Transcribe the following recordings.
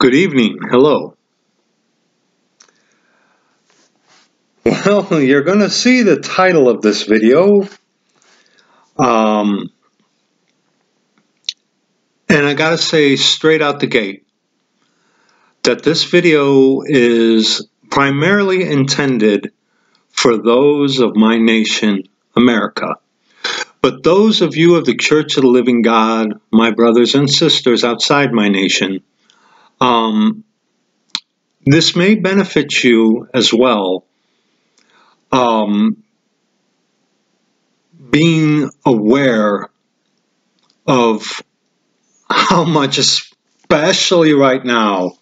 Good evening. Hello. Well, you're going to see the title of this video. Um, and I got to say straight out the gate that this video is primarily intended for those of my nation, America. But those of you of the Church of the Living God, my brothers and sisters outside my nation, um, this may benefit you as well. Um, being aware of how much, especially right now,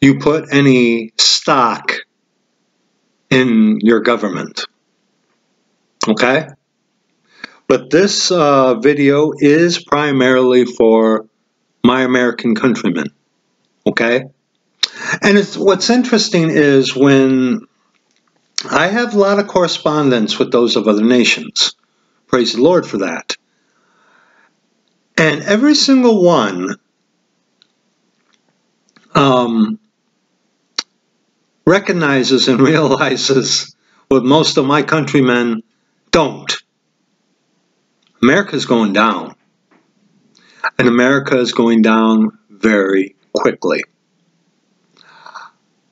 you put any stock in your government. Okay? But this uh, video is primarily for my American countrymen. Okay? And it's, what's interesting is when I have a lot of correspondence with those of other nations. Praise the Lord for that. And every single one um, recognizes and realizes what most of my countrymen don't. America is going down. And America is going down very quickly.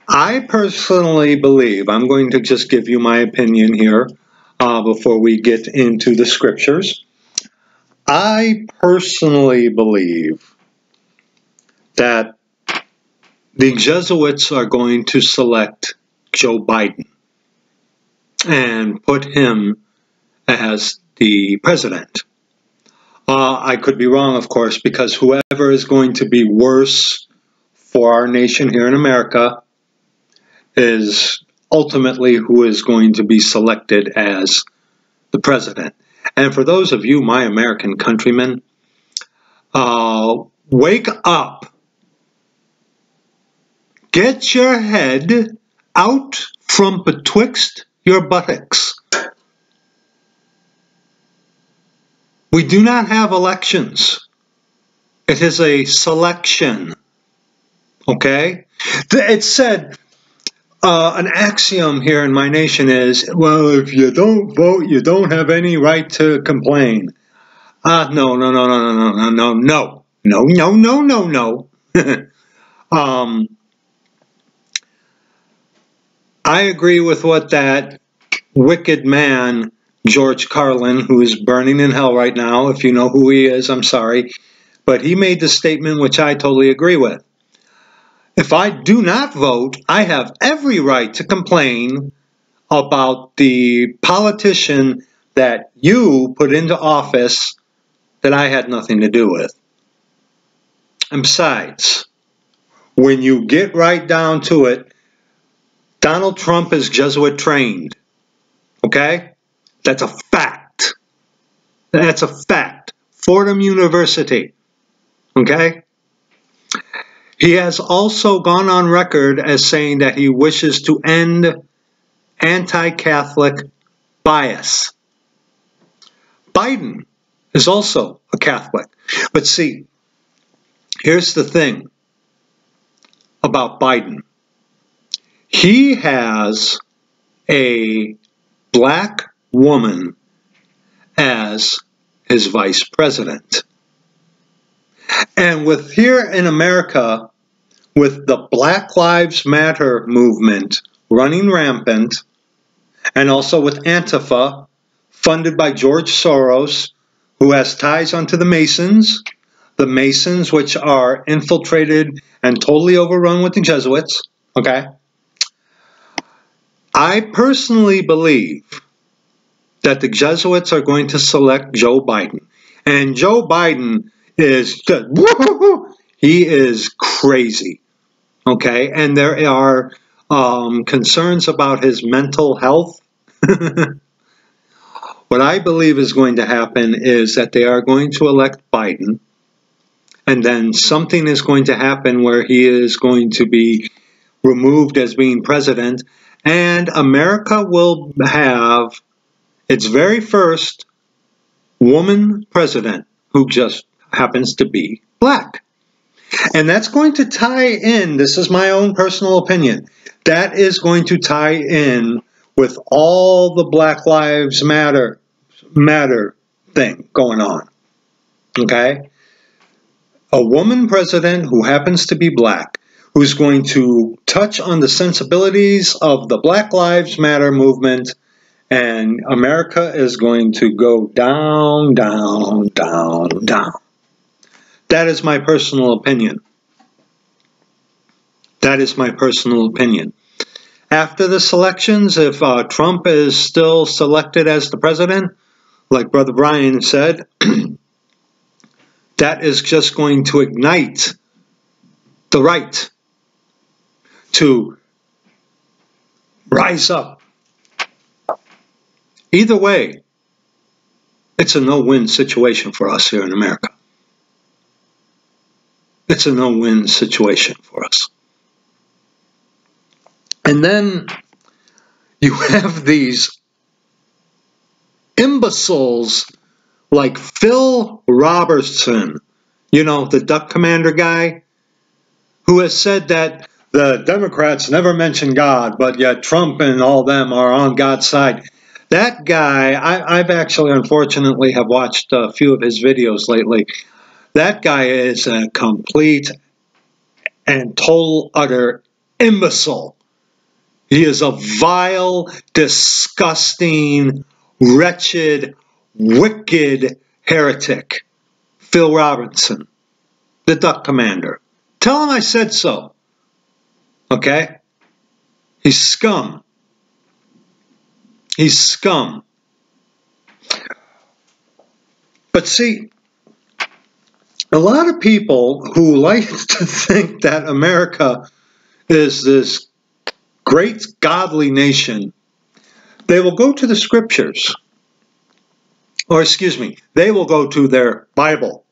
I personally believe, I'm going to just give you my opinion here uh, before we get into the scriptures. I personally believe that the Jesuits are going to select Joe Biden and put him as the president. Uh, I could be wrong, of course, because whoever is going to be worse for our nation here in America is ultimately who is going to be selected as the president. And for those of you, my American countrymen, uh, wake up. Get your head out from betwixt your buttocks. We do not have elections. It is a selection. Okay? It said, uh, an axiom here in my nation is, well, if you don't vote, you don't have any right to complain. Ah, uh, no, no, no, no, no, no, no, no, no, no, no, no, no. um, I agree with what that wicked man, George Carlin, who is burning in hell right now, if you know who he is, I'm sorry, but he made the statement which I totally agree with. If I do not vote, I have every right to complain about the politician that you put into office that I had nothing to do with. And besides, when you get right down to it, Donald Trump is Jesuit trained. Okay? That's a fact. That's a fact. Fordham University. Okay? He has also gone on record as saying that he wishes to end anti-Catholic bias. Biden is also a Catholic. But see, here's the thing about Biden. He has a black woman as his vice president. And with here in America, with the Black Lives Matter movement running rampant, and also with Antifa, funded by George Soros, who has ties onto the Masons, the Masons, which are infiltrated and totally overrun with the Jesuits, okay? I personally believe that the Jesuits are going to select Joe Biden. And Joe Biden is just, he is crazy. Okay, and there are um, concerns about his mental health. what I believe is going to happen is that they are going to elect Biden, and then something is going to happen where he is going to be removed as being president, and America will have its very first woman president who just happens to be black. And that's going to tie in, this is my own personal opinion, that is going to tie in with all the Black Lives Matter matter thing going on. Okay? A woman president who happens to be black, who's going to touch on the sensibilities of the Black Lives Matter movement, and America is going to go down, down, down, down. That is my personal opinion. That is my personal opinion. After the selections, if uh, Trump is still selected as the president, like Brother Brian said, that is just going to ignite the right to rise up. Either way, it's a no-win situation for us here in America. It's a no-win situation for us. And then you have these imbeciles like Phil Robertson, you know, the duck commander guy, who has said that the Democrats never mention God, but yet Trump and all them are on God's side. That guy, I, have actually, unfortunately, have watched a few of his videos lately. That guy is a complete and total utter imbecile. He is a vile, disgusting, wretched, wicked heretic. Phil Robinson, the Duck Commander. Tell him I said so. Okay? He's scum. He's scum. But see, a lot of people who like to think that America is this great godly nation, they will go to the scriptures. Or, excuse me, they will go to their Bible.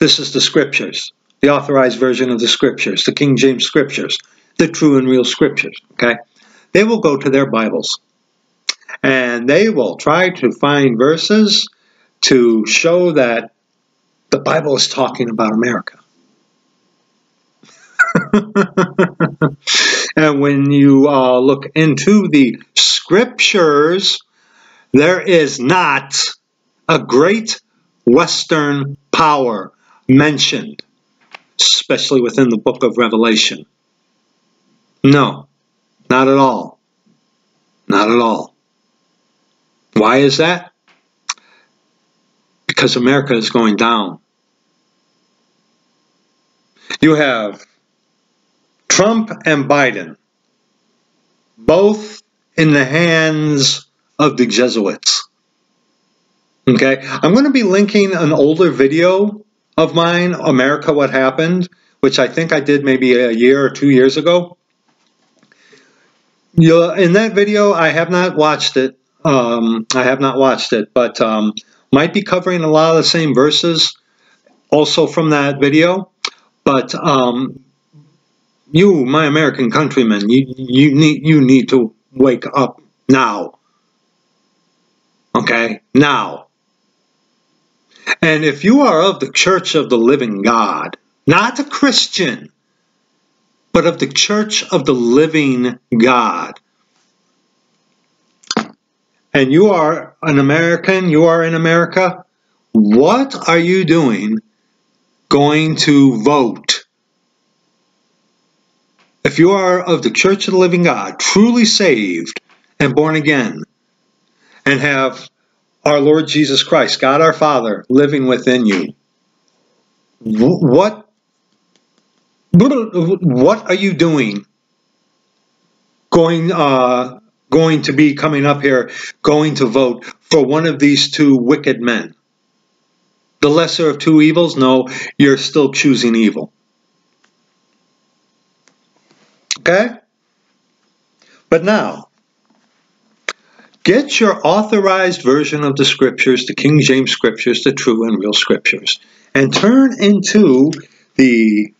This is the scriptures, the authorized version of the scriptures, the King James scriptures, the true and real scriptures. Okay? They will go to their Bibles and they will try to find verses to show that the Bible is talking about America. and when you uh, look into the scriptures, there is not a great Western power mentioned, especially within the book of Revelation. No, not at all. Not at all. Why is that? Because America is going down. You have Trump and Biden, both in the hands of the Jesuits. Okay, I'm going to be linking an older video of mine, America What Happened, which I think I did maybe a year or two years ago. you in that video, I have not watched it. Um, I have not watched it, but um, might be covering a lot of the same verses also from that video. But um, you, my American countrymen, you, you, need, you need to wake up now. Okay? Now. And if you are of the church of the living God, not a Christian, but of the church of the living God, and you are an American, you are in America, what are you doing going to vote? If you are of the Church of the Living God, truly saved and born again, and have our Lord Jesus Christ, God our Father, living within you, what what are you doing going uh, going to be coming up here going to vote for one of these two wicked men the lesser of two evils no you're still choosing evil Okay? But now, get your authorized version of the scriptures, the King James scriptures, the true and real scriptures, and turn into the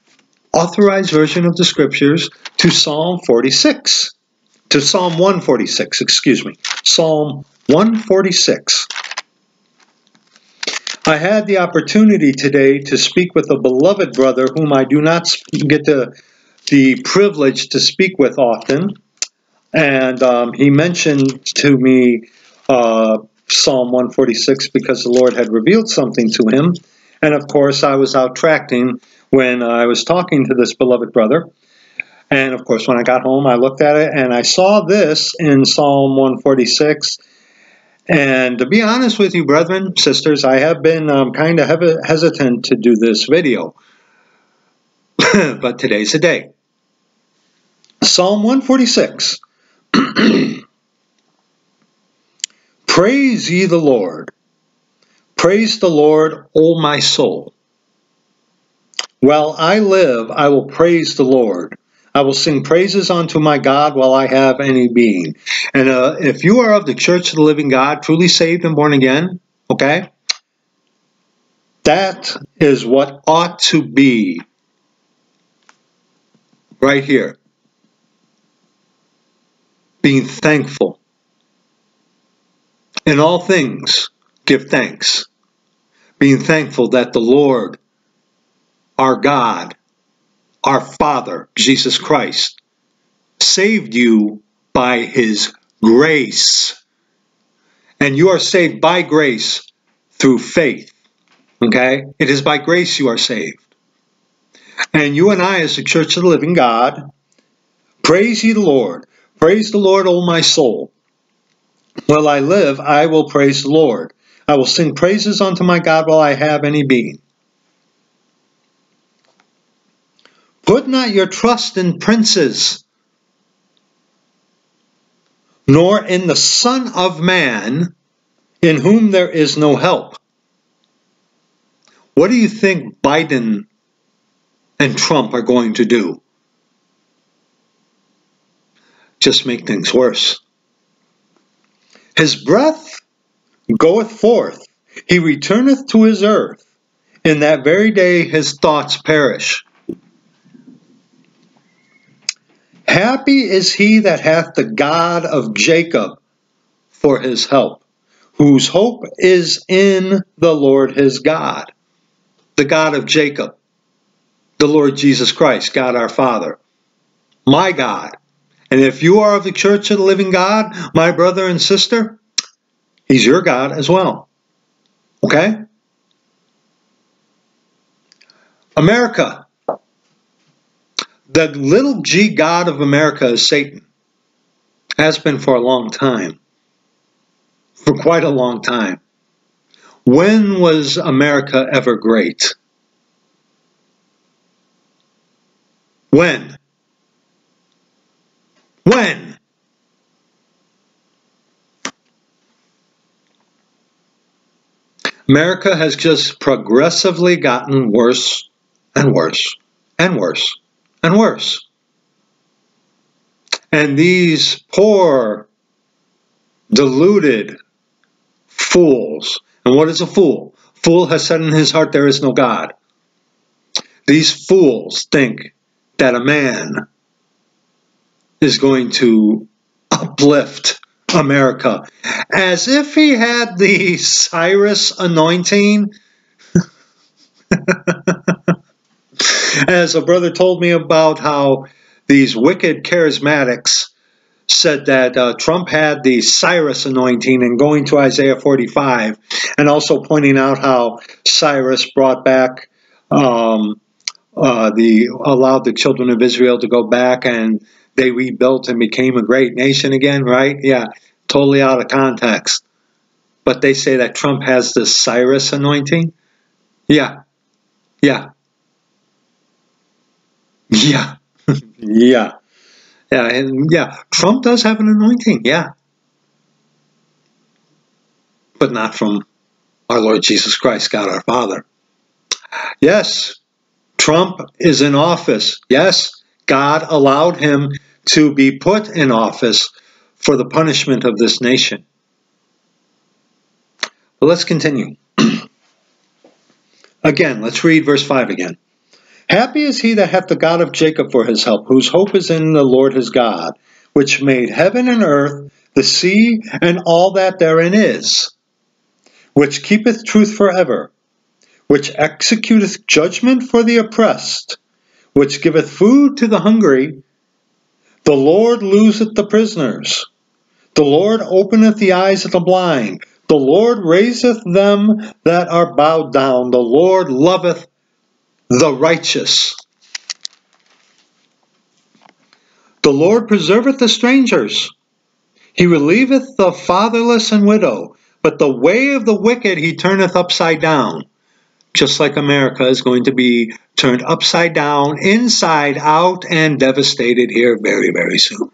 authorized version of the scriptures to Psalm 46. To Psalm 146, excuse me. Psalm 146. I had the opportunity today to speak with a beloved brother whom I do not get the, the privilege to speak with often. And um, he mentioned to me uh, Psalm 146 because the Lord had revealed something to him. And of course, I was out tracting when I was talking to this beloved brother. And of course, when I got home, I looked at it and I saw this in Psalm 146. And to be honest with you, brethren, sisters, I have been um, kind of hesitant to do this video. but today's the day. Psalm 146. Praise ye the Lord. Praise the Lord, O my soul. While I live, I will praise the Lord. I will sing praises unto my God while I have any being. And uh, if you are of the church of the living God, truly saved and born again, okay, that is what ought to be right here. Being thankful. In all things, give thanks. Being thankful that the Lord, our God, our Father, Jesus Christ, saved you by his grace. And you are saved by grace through faith. Okay? It is by grace you are saved. And you and I, as the church of the living God, praise ye the Lord. Praise the Lord, O my soul. While I live, I will praise the Lord. I will sing praises unto my God while I have any being. Put not your trust in princes, nor in the Son of Man, in whom there is no help. What do you think Biden and Trump are going to do? Just make things worse. His breath goeth forth, he returneth to his earth. In that very day his thoughts perish. Happy is he that hath the God of Jacob for his help, whose hope is in the Lord his God, the God of Jacob, the Lord Jesus Christ, God our Father, my God. And if you are of the church of the living God, my brother and sister, he's your God as well. Okay? America, the little g God of America is Satan. Has been for a long time. For quite a long time. When was America ever great? When? When? America has just progressively gotten worse and worse and worse and worse. And these poor, deluded fools, and what is a fool? Fool has said in his heart, There is no God. These fools think that a man is going to uplift America as if he had the Cyrus anointing. As a brother told me about how these wicked charismatics said that uh, Trump had the Cyrus anointing and going to Isaiah 45, and also pointing out how Cyrus brought back um, uh, the allowed the children of Israel to go back and they rebuilt and became a great nation again, right? Yeah, totally out of context. But they say that Trump has the Cyrus anointing. Yeah, yeah. Yeah. yeah. Yeah, and yeah, Trump does have an anointing, yeah. But not from our Lord Jesus Christ, God our Father. Yes, Trump is in office. Yes, God allowed him to be put in office for the punishment of this nation. But let's continue. again, let's read verse 5 again. Happy is he that hath the God of Jacob for his help, whose hope is in the Lord his God, which made heaven and earth, the sea, and all that therein is, which keepeth truth forever, which executeth judgment for the oppressed, which giveth food to the hungry. The Lord looseth the prisoners. The Lord openeth the eyes of the blind. The Lord raiseth them that are bowed down. The Lord loveth the righteous. The Lord preserveth the strangers. He relieveth the fatherless and widow. But the way of the wicked he turneth upside down just like America is going to be turned upside down, inside out, and devastated here very, very soon.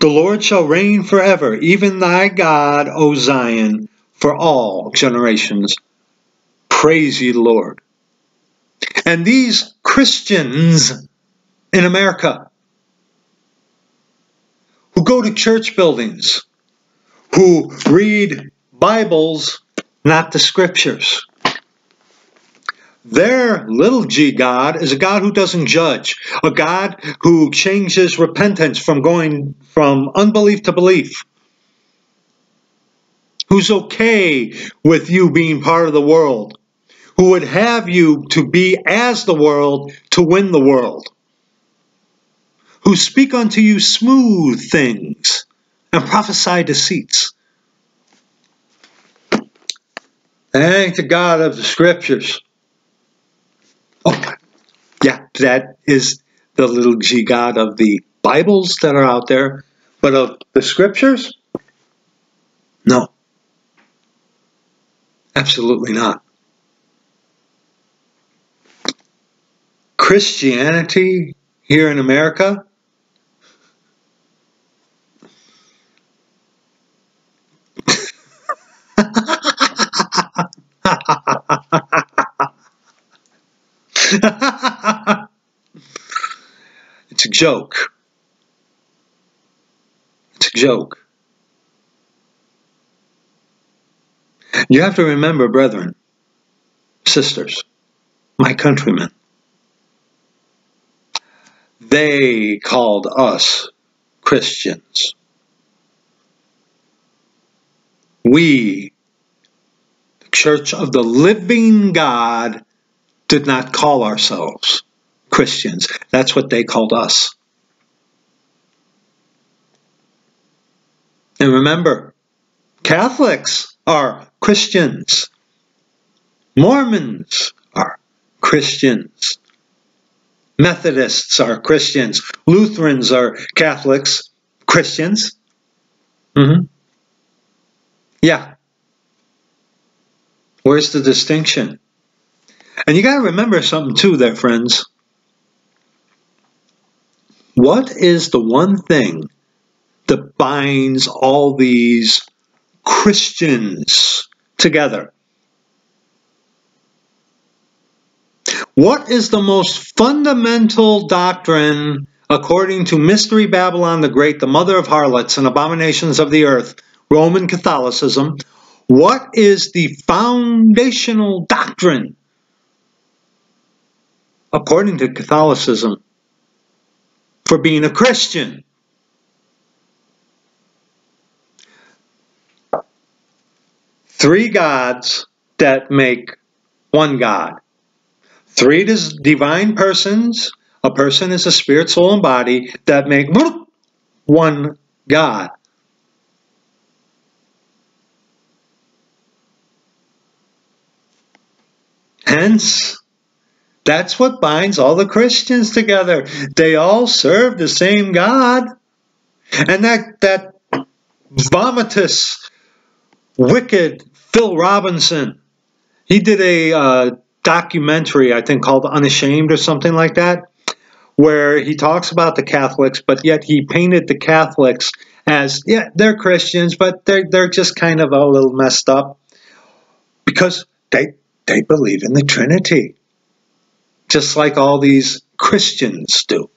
The Lord shall reign forever, even thy God, O Zion, for all generations. Praise ye Lord. And these Christians in America who go to church buildings, who read Bibles not the scriptures. Their little g God is a God who doesn't judge, a God who changes repentance from going from unbelief to belief, who's okay with you being part of the world, who would have you to be as the world to win the world, who speak unto you smooth things and prophesy deceits Thank the God of the scriptures. Oh, yeah, that is the little g God of the Bibles that are out there. But of the scriptures? No. Absolutely not. Christianity here in America it's a joke. It's a joke. You have to remember, brethren, sisters, my countrymen, they called us Christians. We, the Church of the Living God, did not call ourselves Christians. That's what they called us. And remember, Catholics are Christians. Mormons are Christians. Methodists are Christians. Lutherans are Catholics. Christians. Mm-hmm. Yeah. Where's the distinction? And you got to remember something too, there, friends. What is the one thing that binds all these Christians together? What is the most fundamental doctrine according to Mystery Babylon the Great, the mother of harlots and abominations of the earth, Roman Catholicism? What is the foundational doctrine according to Catholicism, for being a Christian. Three gods that make one God. Three divine persons, a person is a spirit, soul, and body, that make one God. Hence, that's what binds all the Christians together. They all serve the same God. And that, that vomitous, wicked Phil Robinson, he did a uh, documentary, I think, called Unashamed or something like that, where he talks about the Catholics, but yet he painted the Catholics as, yeah, they're Christians, but they're, they're just kind of a little messed up because they, they believe in the Trinity just like all these Christians do.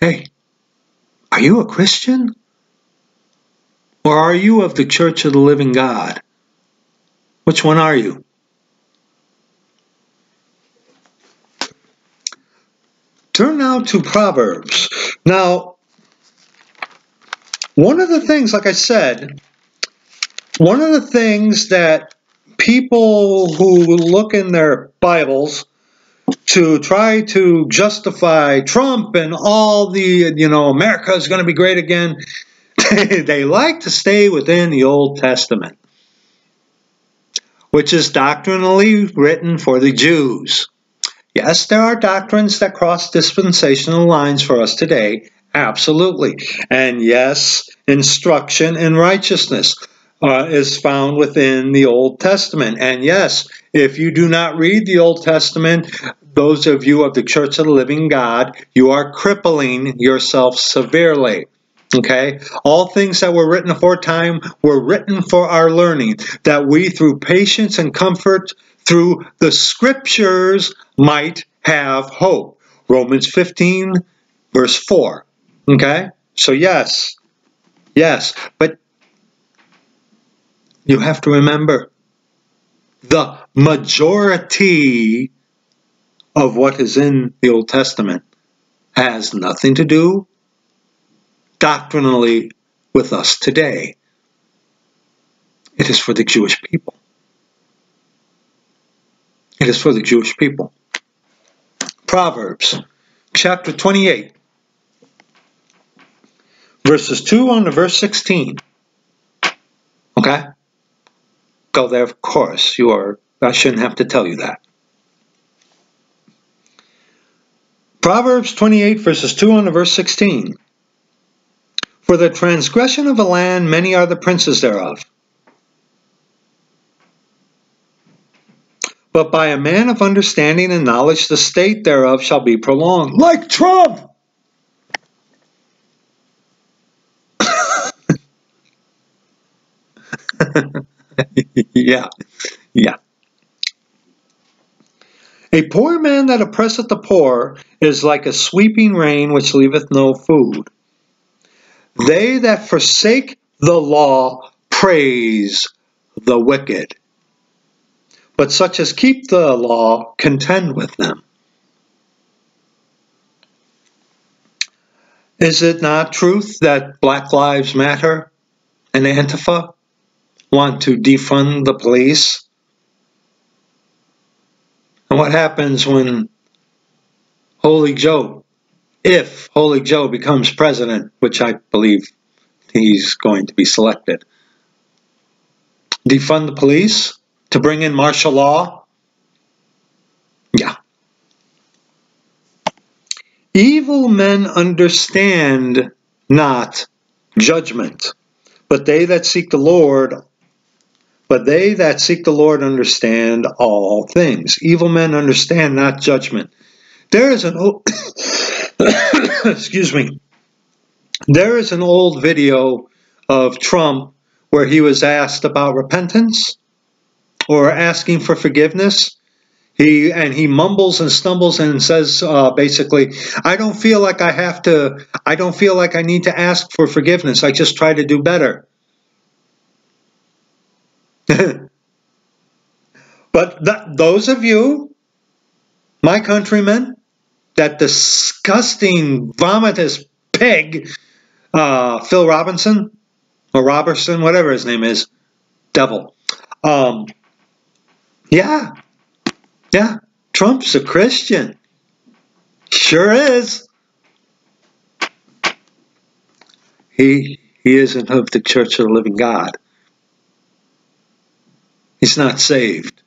Hey, are you a Christian? Or are you of the Church of the Living God? Which one are you? Turn now to Proverbs. Now, One of the things, like I said, one of the things that people who look in their Bibles to try to justify Trump and all the, you know, America is going to be great again, they like to stay within the Old Testament, which is doctrinally written for the Jews. Yes, there are doctrines that cross dispensational lines for us today, absolutely. And yes, instruction in righteousness uh, is found within the Old Testament. And yes, if you do not read the Old Testament, those of you of the Church of the Living God, you are crippling yourself severely. Okay? All things that were written aforetime were written for our learning, that we, through patience and comfort, through the scriptures, might have hope. Romans 15, verse 4. Okay? So, yes, yes, but you have to remember the majority of what is in the Old Testament has nothing to do doctrinally with us today. It is for the Jewish people. It is for the Jewish people. Proverbs chapter 28, verses 2 on to verse 16. Okay? Go there, of course. You are, I shouldn't have to tell you that. Proverbs 28, verses 2 on to verse 16. For the transgression of a land, many are the princes thereof. But by a man of understanding and knowledge, the state thereof shall be prolonged. Like Trump! yeah, yeah. A poor man that oppresseth the poor is like a sweeping rain which leaveth no food. They that forsake the law praise the wicked. But such as keep the law contend with them. Is it not truth that Black Lives Matter and Antifa want to defund the police? And what happens when Holy Joe if Holy Joe becomes president, which I believe he's going to be selected. Defund the police to bring in martial law? Yeah. Evil men understand not judgment, but they that seek the Lord but they that seek the Lord understand all things. Evil men understand not judgment. There is an excuse me. There is an old video of Trump where he was asked about repentance or asking for forgiveness. He and he mumbles and stumbles and says uh, basically, "I don't feel like I have to. I don't feel like I need to ask for forgiveness. I just try to do better." but th those of you, my countrymen, that disgusting, vomitous pig, uh, Phil Robinson, or Robertson, whatever his name is, devil. Um, yeah, yeah, Trump's a Christian. Sure is. He he isn't of the Church of the Living God. He's not saved.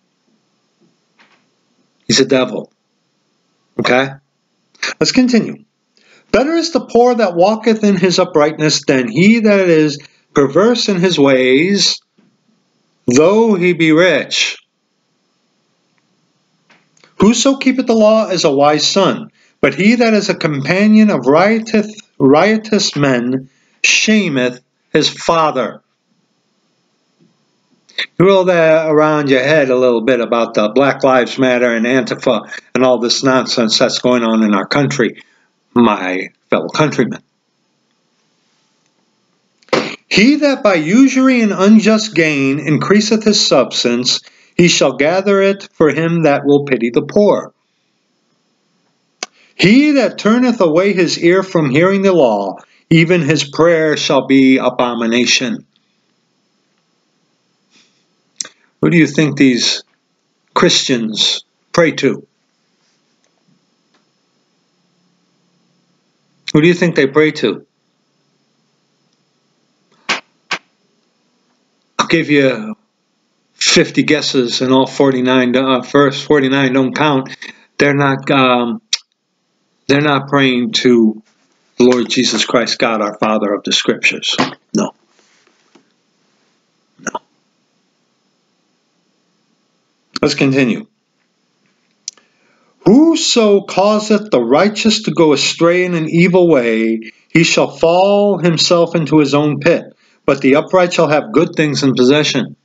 He's a devil. Okay? Let's continue. Better is the poor that walketh in his uprightness than he that is perverse in his ways, though he be rich. Whoso keepeth the law is a wise son, but he that is a companion of riotous, riotous men shameth his father. Roll that around your head a little bit about the Black Lives Matter and Antifa and all this nonsense that's going on in our country, my fellow countrymen. He that by usury and unjust gain increaseth his substance, he shall gather it for him that will pity the poor. He that turneth away his ear from hearing the law, even his prayer shall be abomination. Who do you think these Christians pray to? Who do you think they pray to? I'll give you 50 guesses and all 49 uh, first 49 don't count they're not um, they're not praying to the lord jesus christ god our father of the scriptures no no let's continue whoso causeth the righteous to go astray in an evil way he shall fall himself into his own pit but the upright shall have good things in possession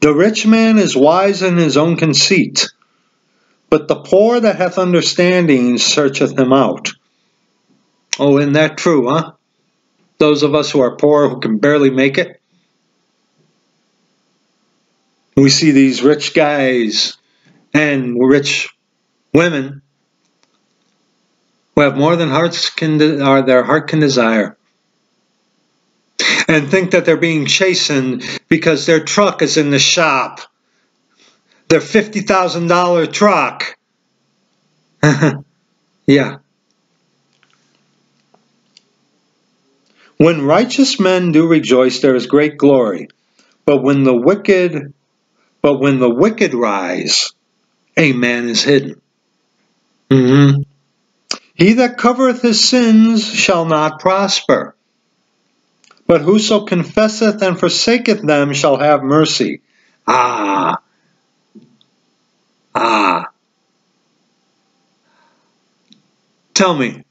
the rich man is wise in his own conceit, but the poor that hath understanding searcheth him out. Oh, isn't that true, huh? Those of us who are poor, who can barely make it. We see these rich guys and rich women who have more than hearts can, or uh, their heart can desire and think that they're being chastened because their truck is in the shop. Their $50,000 truck. yeah. When righteous men do rejoice, there is great glory. But when the wicked, but when the wicked rise, a man is hidden. Mm-hmm. He that covereth his sins shall not prosper, but whoso confesseth and forsaketh them shall have mercy. Ah. Ah. Tell me,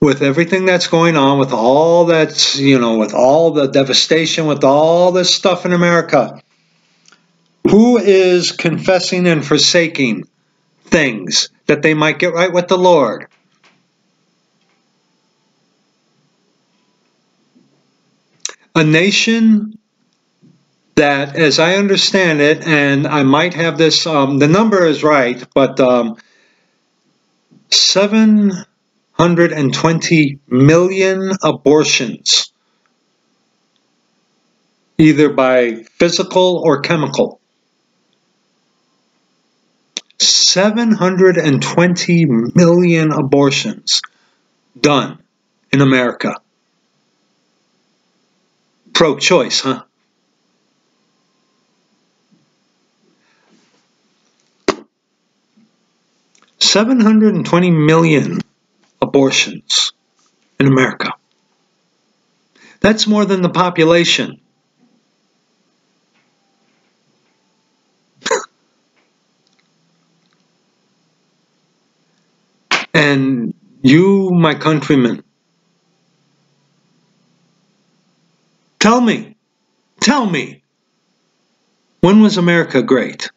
with everything that's going on, with all that's, you know, with all the devastation, with all this stuff in America, who is confessing and forsaking things that they might get right with the Lord? a nation that, as I understand it, and I might have this, um, the number is right, but um, 720 million abortions, either by physical or chemical. 720 million abortions done in America pro choice, huh? Seven hundred and twenty million abortions in America. That's more than the population. and you, my countrymen, Tell me, tell me, when was America great?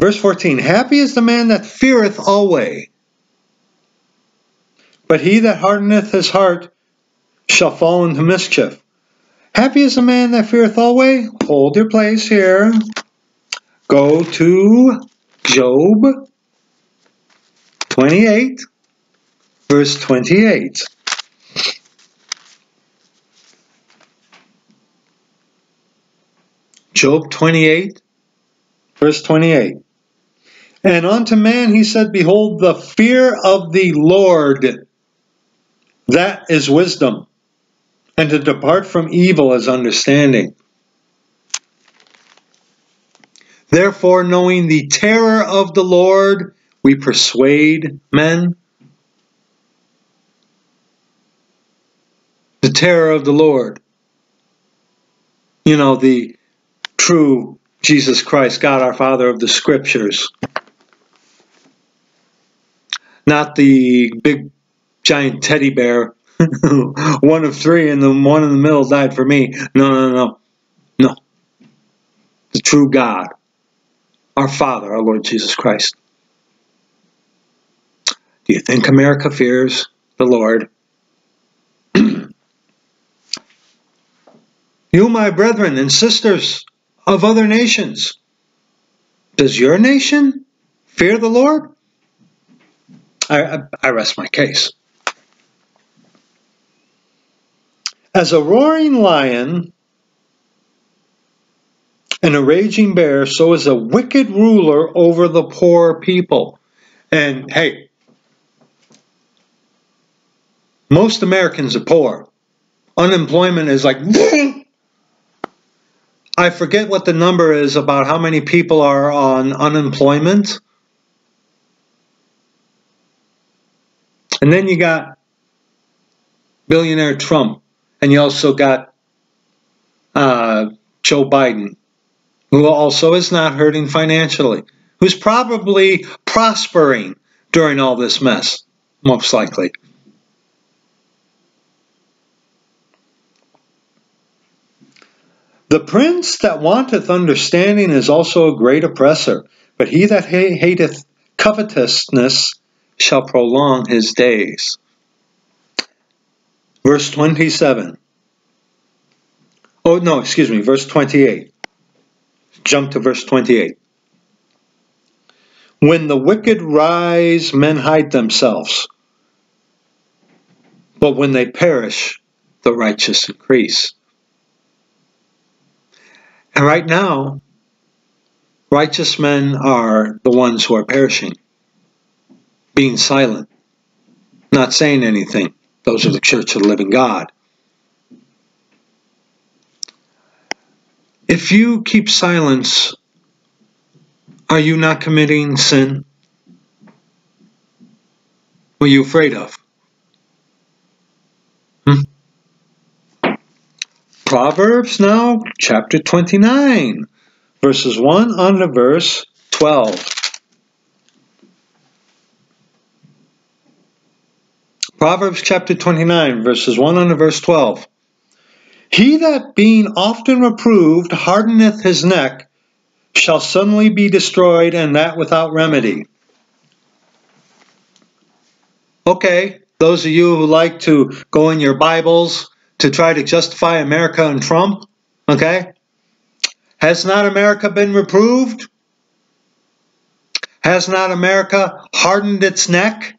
Verse 14 Happy is the man that feareth always, but he that hardeneth his heart shall fall into mischief. Happy is the man that feareth always. Hold your place here. Go to Job 28, verse 28. Job 28, verse 28. And unto man he said, Behold, the fear of the Lord, that is wisdom, and to depart from evil is understanding. Therefore, knowing the terror of the Lord, we persuade men. The terror of the Lord. You know, the true Jesus Christ, God our Father of the Scriptures. Not the big giant teddy bear, one of three, and the one in the middle died for me. No, no, no. No. The true God, our Father, our Lord Jesus Christ. Do you think America fears the Lord? you, my brethren and sisters, of other nations. Does your nation fear the Lord? I, I, rest my case. As a roaring lion and a raging bear, so is a wicked ruler over the poor people. And hey, most Americans are poor. Unemployment is like, I forget what the number is about how many people are on unemployment. And then you got billionaire Trump, and you also got uh, Joe Biden, who also is not hurting financially, who's probably prospering during all this mess, most likely. The prince that wanteth understanding is also a great oppressor, but he that hateth covetousness shall prolong his days. Verse 27. Oh, no, excuse me, verse 28. Jump to verse 28. When the wicked rise, men hide themselves. But when they perish, the righteous increase. And right now, righteous men are the ones who are perishing, being silent, not saying anything. Those are the church of the living God. If you keep silence, are you not committing sin? What are you afraid of? Hmm? Proverbs now, chapter 29, verses 1 on to verse 12. Proverbs chapter 29, verses 1 on to verse 12. He that being often reproved hardeneth his neck shall suddenly be destroyed, and that without remedy. Okay, those of you who like to go in your Bibles to try to justify America and Trump? Okay? Has not America been reproved? Has not America hardened its neck?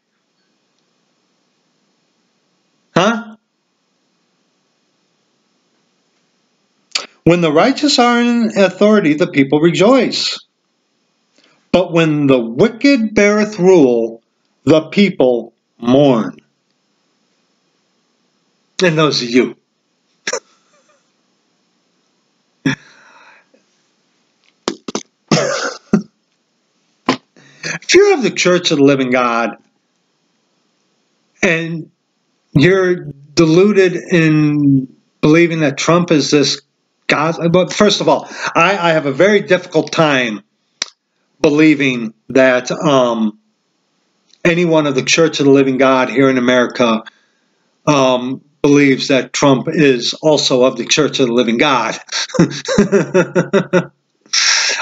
Huh? When the righteous are in authority, the people rejoice. But when the wicked beareth rule, the people mourn and those of you. if you're of the Church of the Living God and you're deluded in believing that Trump is this God, but first of all, I, I have a very difficult time believing that um, anyone of the Church of the Living God here in America um, believes that Trump is also of the Church of the Living God.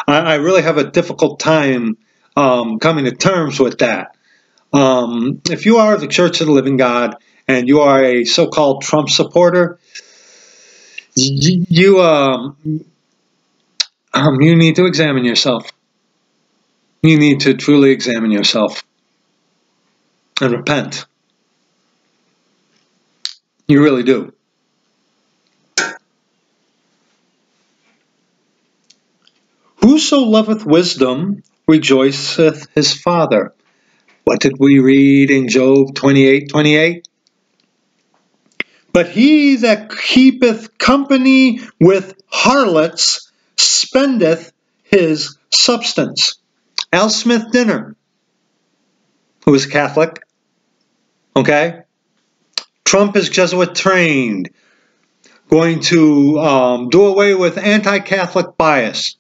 I, I, really have a difficult time um, coming to terms with that. Um, if you are the Church of the Living God and you are a so-called Trump supporter, you um, um, you need to examine yourself. You need to truly examine yourself and repent. You really do. Whoso loveth wisdom rejoiceth his father. What did we read in Job 28 28? But he that keepeth company with harlots spendeth his substance. Al Smith Dinner, who was Catholic, okay? Trump is Jesuit trained, going to um, do away with anti Catholic bias.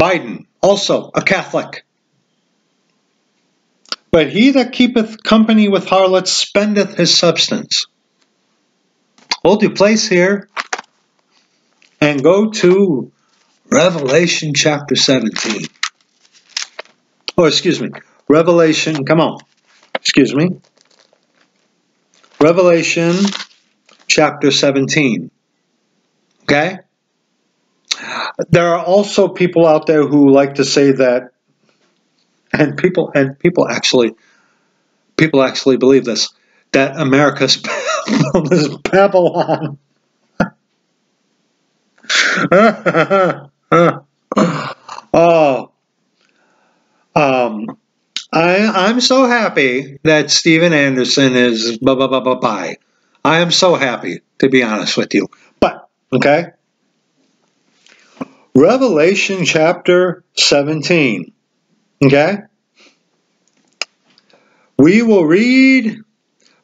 Biden, also a Catholic. But he that keepeth company with harlots spendeth his substance. Hold your place here and go to Revelation chapter 17. Oh, excuse me. Revelation, come on. Excuse me. Revelation chapter 17. Okay? there are also people out there who like to say that, and people and people actually, people actually believe this that America's is Babylon. oh, um, I, I'm so happy that Steven Anderson is bye bye bye bye bye. I am so happy, to be honest with you. But, okay? Revelation chapter 17. Okay? We will read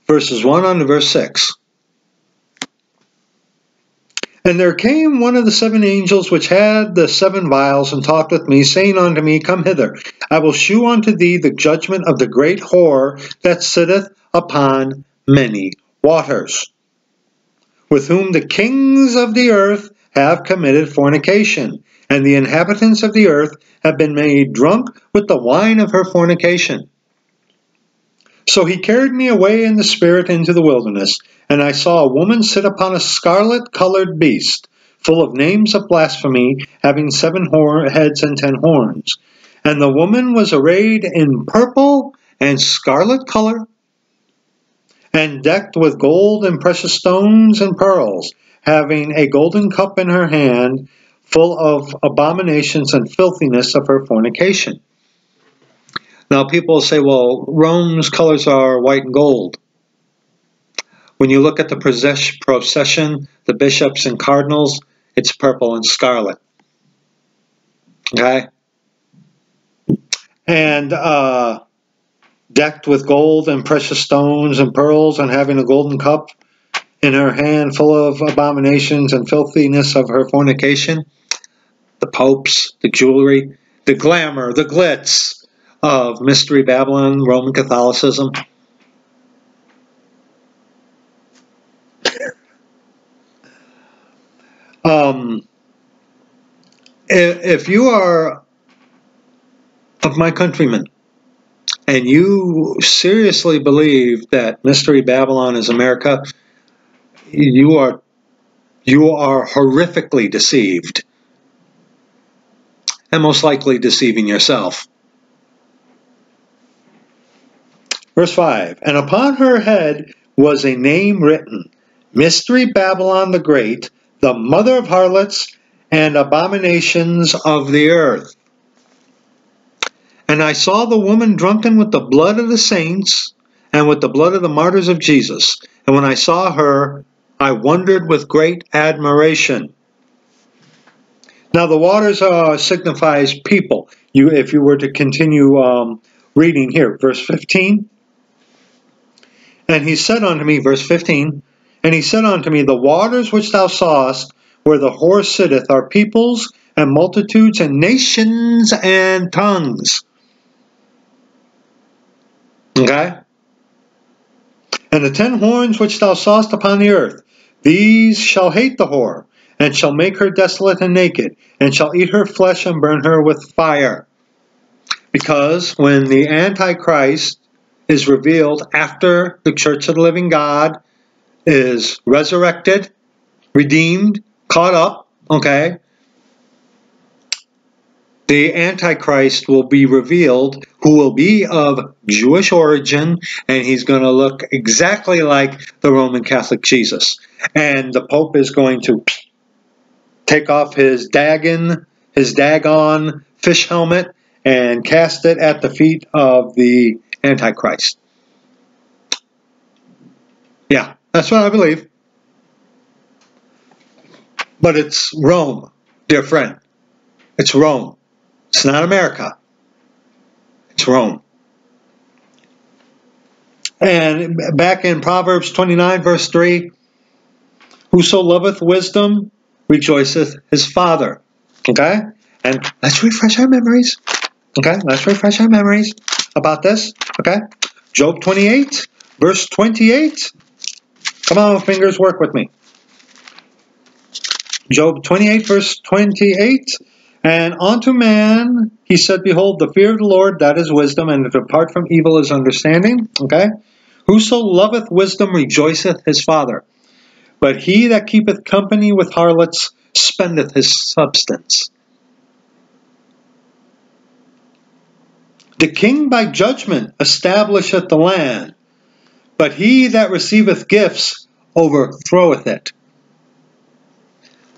verses 1 on to verse 6. And there came one of the seven angels which had the seven vials, and talked with me, saying unto me, Come hither, I will shew unto thee the judgment of the great whore that sitteth upon many waters, with whom the kings of the earth have committed fornication, and the inhabitants of the earth have been made drunk with the wine of her fornication. So he carried me away in the spirit into the wilderness, and I saw a woman sit upon a scarlet colored beast, full of names of blasphemy, having seven heads and ten horns. And the woman was arrayed in purple and scarlet color, and decked with gold and precious stones and pearls, having a golden cup in her hand, full of abominations and filthiness of her fornication. Now, people say, well, Rome's colors are white and gold. When you look at the procession, the bishops and cardinals, it's purple and scarlet. Okay? And uh, decked with gold and precious stones and pearls, and having a golden cup in her hand full of abominations and filthiness of her fornication. The popes, the jewelry, the glamour, the glitz, of Mystery Babylon, Roman Catholicism. um, if you are of my countrymen and you seriously believe that Mystery Babylon is America, you are you are horrifically deceived and most likely deceiving yourself. Verse 5 And upon her head was a name written Mystery Babylon the Great, the mother of harlots and abominations of the earth. And I saw the woman drunken with the blood of the saints and with the blood of the martyrs of Jesus. And when I saw her, I wondered with great admiration. Now the waters uh, signifies people. You, if you were to continue um, reading here, verse 15. And he said unto me, verse 15, And he said unto me, The waters which thou sawest, where the horse sitteth, are peoples and multitudes and nations and tongues. Okay? And the ten horns which thou sawest upon the earth, these shall hate the whore, and shall make her desolate and naked, and shall eat her flesh and burn her with fire. Because when the Antichrist is revealed after the Church of the Living God is resurrected, redeemed, caught up, okay? The Antichrist will be revealed, who will be of Jewish origin, and he's going to look exactly like the Roman Catholic Jesus. And the Pope is going to take off his Dagon, his Dagon fish helmet, and cast it at the feet of the Antichrist. Yeah, that's what I believe. But it's Rome, dear friend. It's Rome. It's not America. It's Rome. And back in Proverbs 29, verse 3, Whoso loveth wisdom rejoiceth his father. Okay? And let's refresh our memories. Okay? Let's refresh our memories about this. Okay? Job 28, verse 28. Come on, fingers, work with me. Job 28, verse 28. And unto man he said, Behold, the fear of the Lord, that is wisdom, and to depart from evil is understanding. Okay? Whoso loveth wisdom rejoiceth his father. But he that keepeth company with harlots spendeth his substance. The king by judgment establisheth the land, but he that receiveth gifts overthroweth it.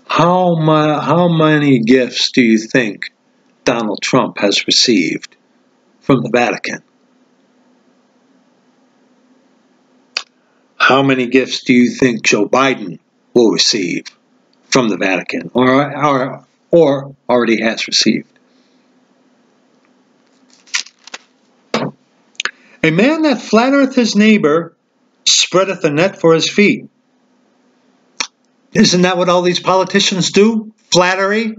How, my, how many gifts do you think Donald Trump has received from the Vatican? How many gifts do you think Joe Biden will receive from the Vatican or, or, or already has received? A man that flattereth his neighbor spreadeth a net for his feet. Isn't that what all these politicians do? Flattery?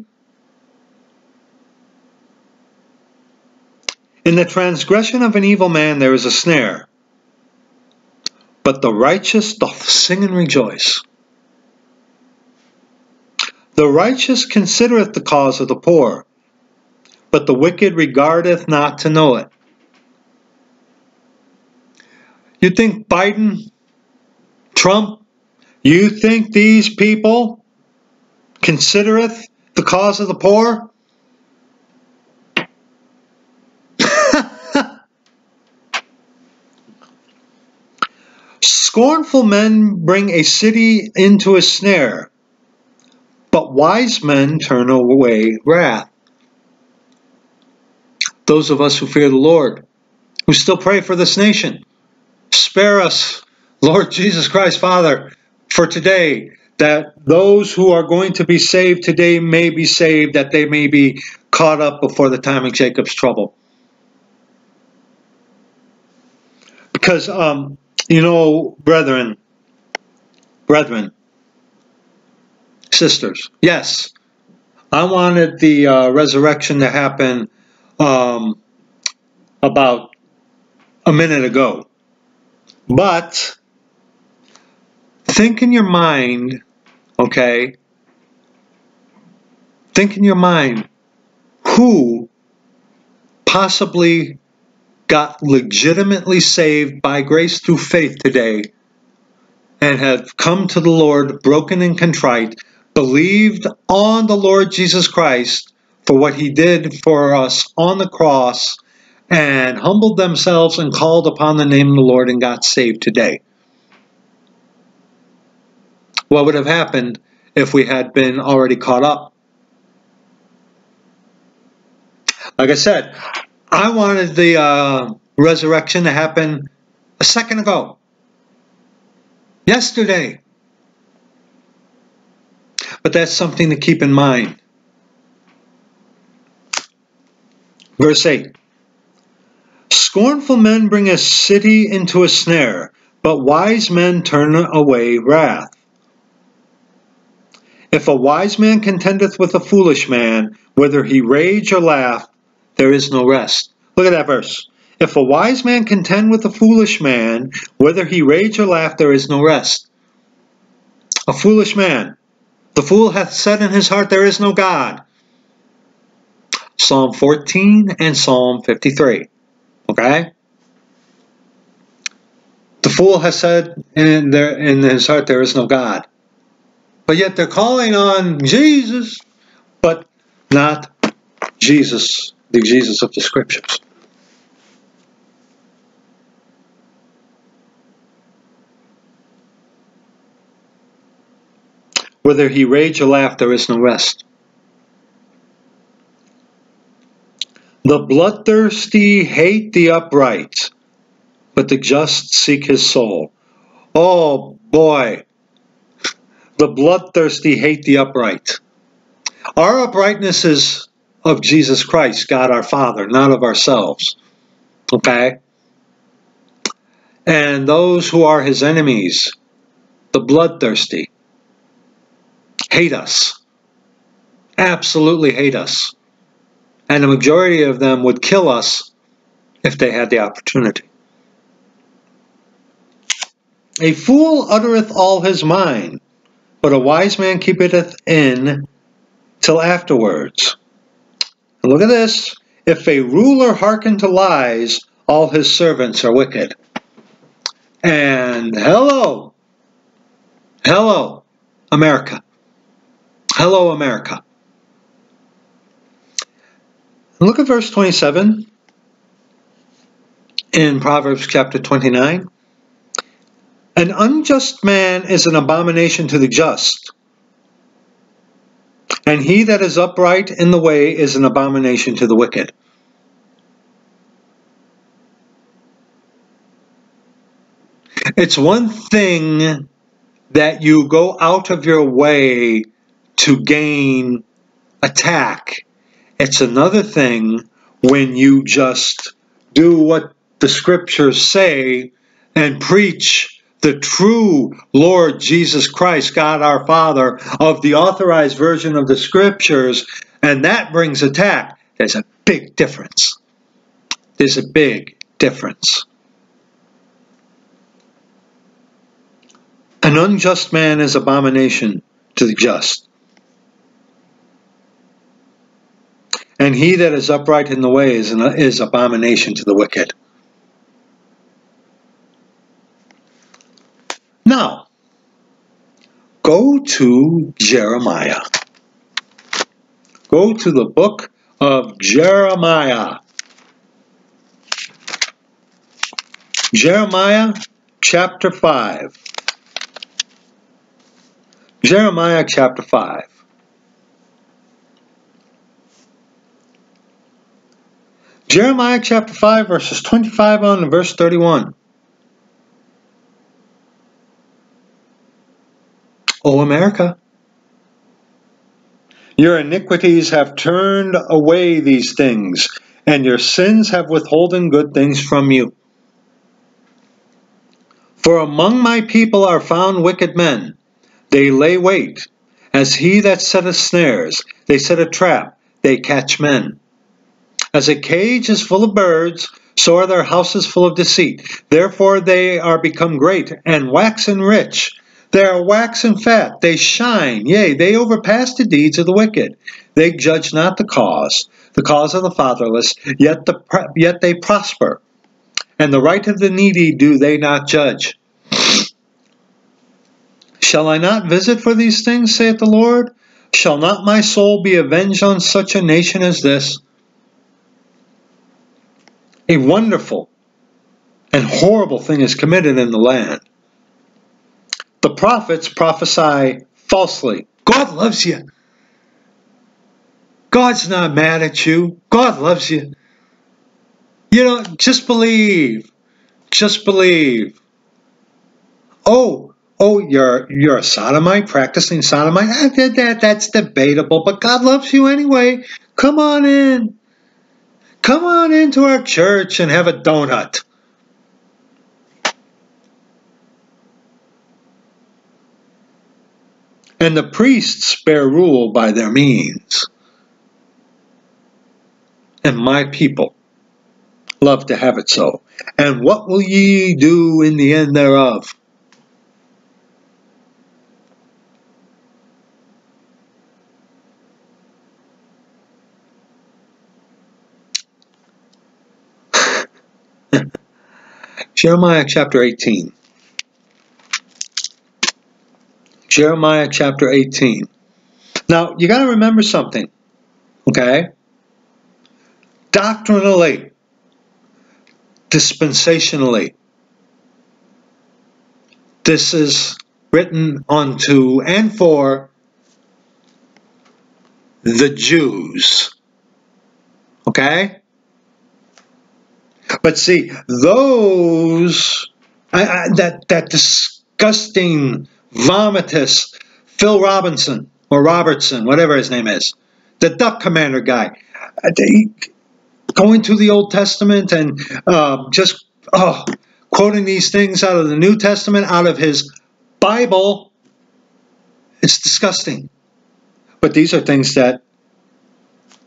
In the transgression of an evil man there is a snare, but the righteous doth sing and rejoice. The righteous considereth the cause of the poor, but the wicked regardeth not to know it. You think Biden, Trump, you think these people considereth the cause of the poor? Scornful men bring a city into a snare, but wise men turn away wrath. Those of us who fear the Lord, who still pray for this nation, spare us, Lord Jesus Christ, Father, for today, that those who are going to be saved today may be saved, that they may be caught up before the time of Jacob's trouble. Because, um, you know, brethren, brethren, sisters, yes, I wanted the uh, resurrection to happen um, about a minute ago. But think in your mind, okay? Think in your mind who possibly got legitimately saved by grace through faith today and have come to the Lord broken and contrite, believed on the Lord Jesus Christ for what he did for us on the cross and humbled themselves and called upon the name of the Lord and got saved today. What would have happened if we had been already caught up? Like I said, I wanted the uh, resurrection to happen a second ago. Yesterday. But that's something to keep in mind. Verse 8 Scornful men bring a city into a snare, but wise men turn away wrath. If a wise man contendeth with a foolish man, whether he rage or laugh, there is no rest. Look at that verse. If a wise man contend with a foolish man, whether he rage or laugh, there is no rest. A foolish man. The fool hath said in his heart, There is no God. Psalm 14 and Psalm 53. Okay? The fool has said in, their, in his heart, There is no God. But yet they're calling on Jesus, but not Jesus, the Jesus of the Scriptures. Whether he rage or laugh, there is no rest. The bloodthirsty hate the upright, but the just seek his soul. Oh boy, the bloodthirsty hate the upright. Our uprightness is of Jesus Christ, God our Father, not of ourselves. Okay? And those who are his enemies, the bloodthirsty, hate us. Absolutely hate us and the majority of them would kill us if they had the opportunity. A fool uttereth all his mind, but a wise man keepeth it in till afterwards. And look at this. If a ruler hearken to lies, all his servants are wicked. And hello, hello, America. Hello, America. Look at verse 27 in Proverbs chapter 29. An unjust man is an abomination to the just, and he that is upright in the way is an abomination to the wicked. It's one thing that you go out of your way to gain attack. It's another thing when you just do what the scriptures say and preach the true Lord Jesus Christ, God our Father, of the authorized version of the scriptures, and that brings attack. There's a big difference. There's a big difference. An unjust man is abomination to the just. And he that is upright in the way is, an, is abomination to the wicked. Now, go to Jeremiah. Go to the book of Jeremiah. Jeremiah chapter 5. Jeremiah chapter 5. Jeremiah chapter 5, verses 25 on to verse 31. O America, your iniquities have turned away these things, and your sins have withholden good things from you. For among my people are found wicked men they lay wait, as he that setteth snares, they set a trap, they catch men. As a cage is full of birds, so are their houses full of deceit. Therefore they are become great, and waxen rich. They are waxen fat, they shine, yea, they overpass the deeds of the wicked. They judge not the cause, the cause of the fatherless, yet, the, yet they prosper. And the right of the needy do they not judge. Shall I not visit for these things, saith the Lord? Shall not my soul be avenged on such a nation as this? A wonderful and horrible thing is committed in the land. The prophets prophesy falsely. God loves you. God's not mad at you. God loves you. You know, just believe. Just believe. Oh, oh, you're you're a sodomite, practicing sodomite. Did that. That's debatable, but God loves you anyway. Come on in. Come on into our church and have a donut. And the priests bear rule by their means. And my people love to have it so. And what will ye do in the end thereof? Jeremiah chapter 18. Jeremiah chapter 18. Now, you got to remember something, okay? Doctrinally, dispensationally, this is written unto and for the Jews. Okay? But see, those I, I, that that disgusting, vomitous Phil Robinson or Robertson, whatever his name is, the Duck Commander guy, uh, they, going through the Old Testament and uh, just oh, quoting these things out of the New Testament, out of his Bible. It's disgusting. But these are things that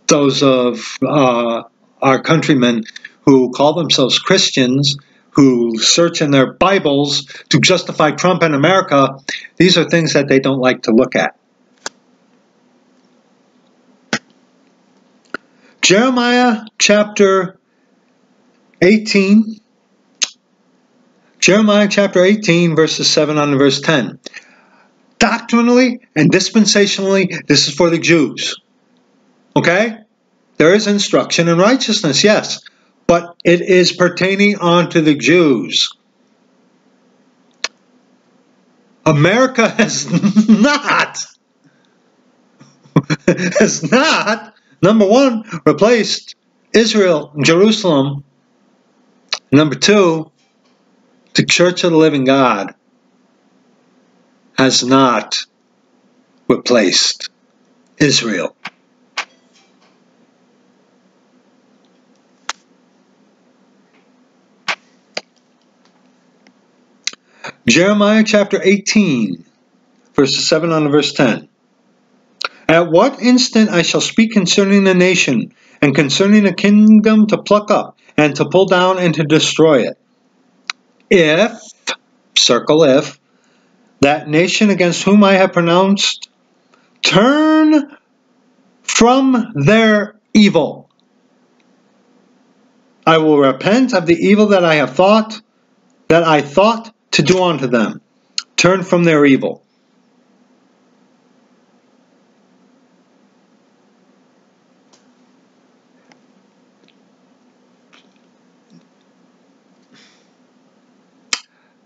those of uh, our countrymen who call themselves Christians, who search in their Bibles to justify Trump and America, these are things that they don't like to look at. Jeremiah chapter 18. Jeremiah chapter 18, verses 7 on to verse 10. Doctrinally and dispensationally, this is for the Jews. Okay? There is instruction in righteousness, yes, but it is pertaining unto the Jews. America has not, has not, number one, replaced Israel, Jerusalem. Number two, the Church of the Living God has not replaced Israel. Jeremiah chapter 18, verses 7 on verse 10. At what instant I shall speak concerning a nation, and concerning a kingdom to pluck up, and to pull down, and to destroy it. If, circle if, that nation against whom I have pronounced, turn from their evil. I will repent of the evil that I have thought, that I thought to do unto them. Turn from their evil.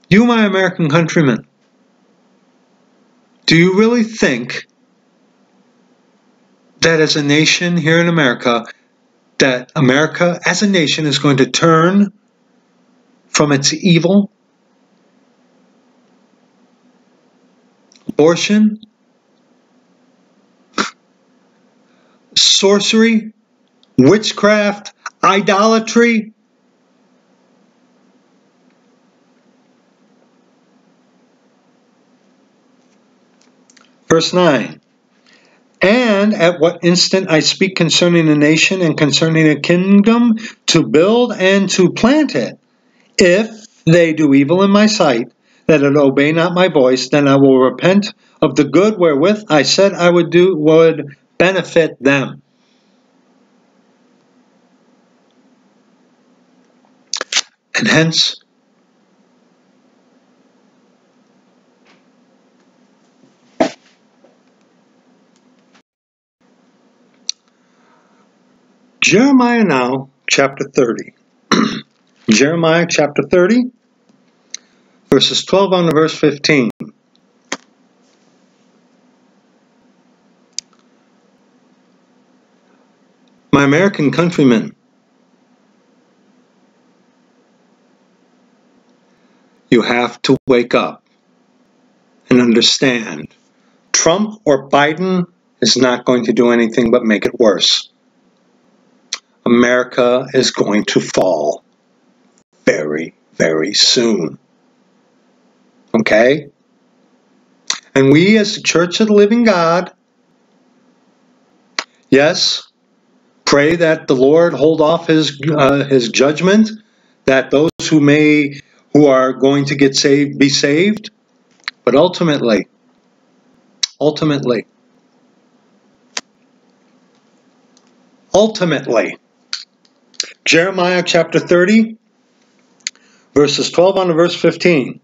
You, my American countrymen, do you really think that as a nation here in America, that America as a nation is going to turn from its evil abortion, sorcery, witchcraft, idolatry. Verse 9 And at what instant I speak concerning a nation and concerning a kingdom to build and to plant it, if they do evil in my sight, that it obey not my voice, then I will repent of the good wherewith I said I would do would benefit them. And hence, Jeremiah now, chapter 30. Jeremiah chapter 30 verses 12 on to verse 15. My American countrymen, you have to wake up and understand Trump or Biden is not going to do anything but make it worse. America is going to fall very, very soon. Okay? And we, as the Church of the Living God, yes, pray that the Lord hold off His uh, His judgment, that those who may who are going to get saved be saved, but ultimately, ultimately, ultimately, Jeremiah chapter 30, verses 12 on to verse 15.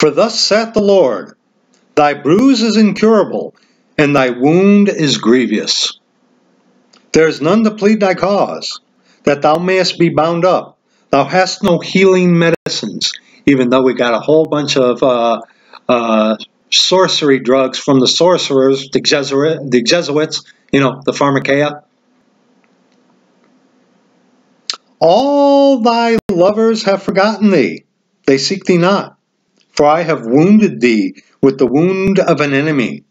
For thus saith the Lord, Thy bruise is incurable, and thy wound is grievous. There is none to plead thy cause, that thou mayest be bound up. Thou hast no healing medicines, even though we got a whole bunch of uh, uh, sorcery drugs from the sorcerers, the, Jesuit, the Jesuits, you know, the pharmakeia. All thy lovers have forgotten thee, they seek thee not for I have wounded thee with the wound of an enemy.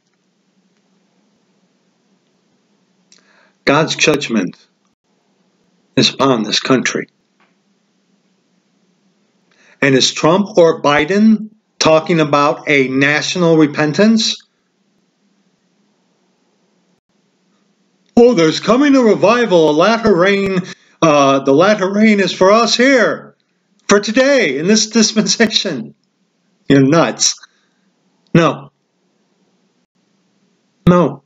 God's judgment is upon this country. And is Trump or Biden talking about a national repentance? Oh, there's coming a revival, a latter rain. Uh, the latter rain is for us here, for today, in this dispensation. You're nuts. No. No.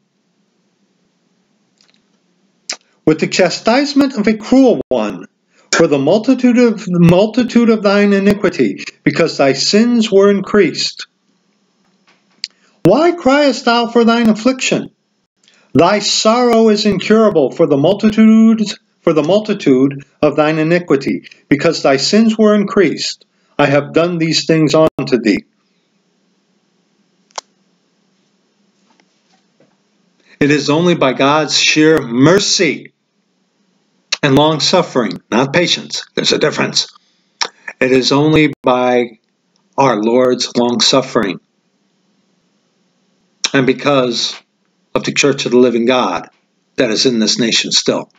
With the chastisement of a cruel one, for the multitude of the multitude of thine iniquity, because thy sins were increased. Why criest thou for thine affliction? Thy sorrow is incurable for the multitude for the multitude of thine iniquity, because thy sins were increased. I have done these things unto thee. It is only by God's sheer mercy and long suffering, not patience. There's a difference. It is only by our Lord's long suffering and because of the Church of the Living God that is in this nation still.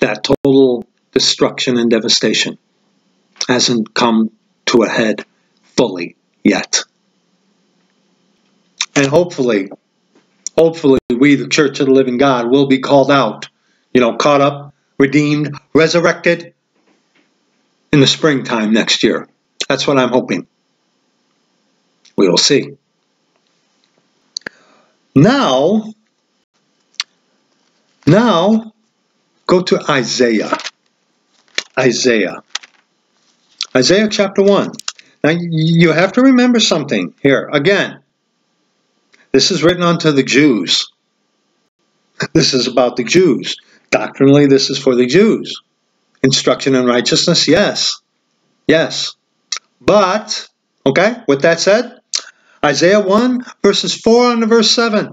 That total destruction and devastation hasn't come to a head fully yet. And hopefully, hopefully we, the Church of the Living God, will be called out, you know, caught up, redeemed, resurrected in the springtime next year. That's what I'm hoping. We will see. Now, now, go to Isaiah. Isaiah. Isaiah chapter 1. Now, you have to remember something here. Again, this is written unto the Jews. This is about the Jews. Doctrinally, this is for the Jews. Instruction in righteousness, yes. Yes. But, okay, with that said, Isaiah 1, verses 4 on to verse 7.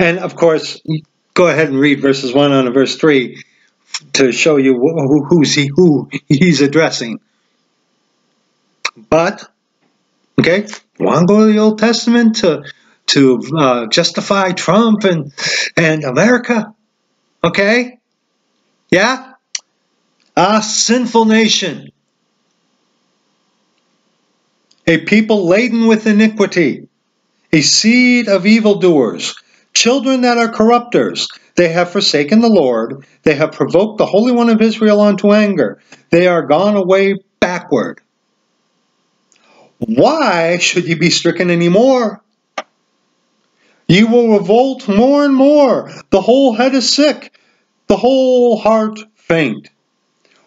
And of course, go ahead and read verses 1 on to verse 3 to show you who, who's he, who he's addressing. But, okay, want to go to the Old Testament to, to uh, justify Trump and, and America? Okay? Yeah? A sinful nation a people laden with iniquity, a seed of evildoers, children that are corrupters. They have forsaken the Lord. They have provoked the Holy One of Israel unto anger. They are gone away backward. Why should ye be stricken any more? Ye will revolt more and more. The whole head is sick, the whole heart faint.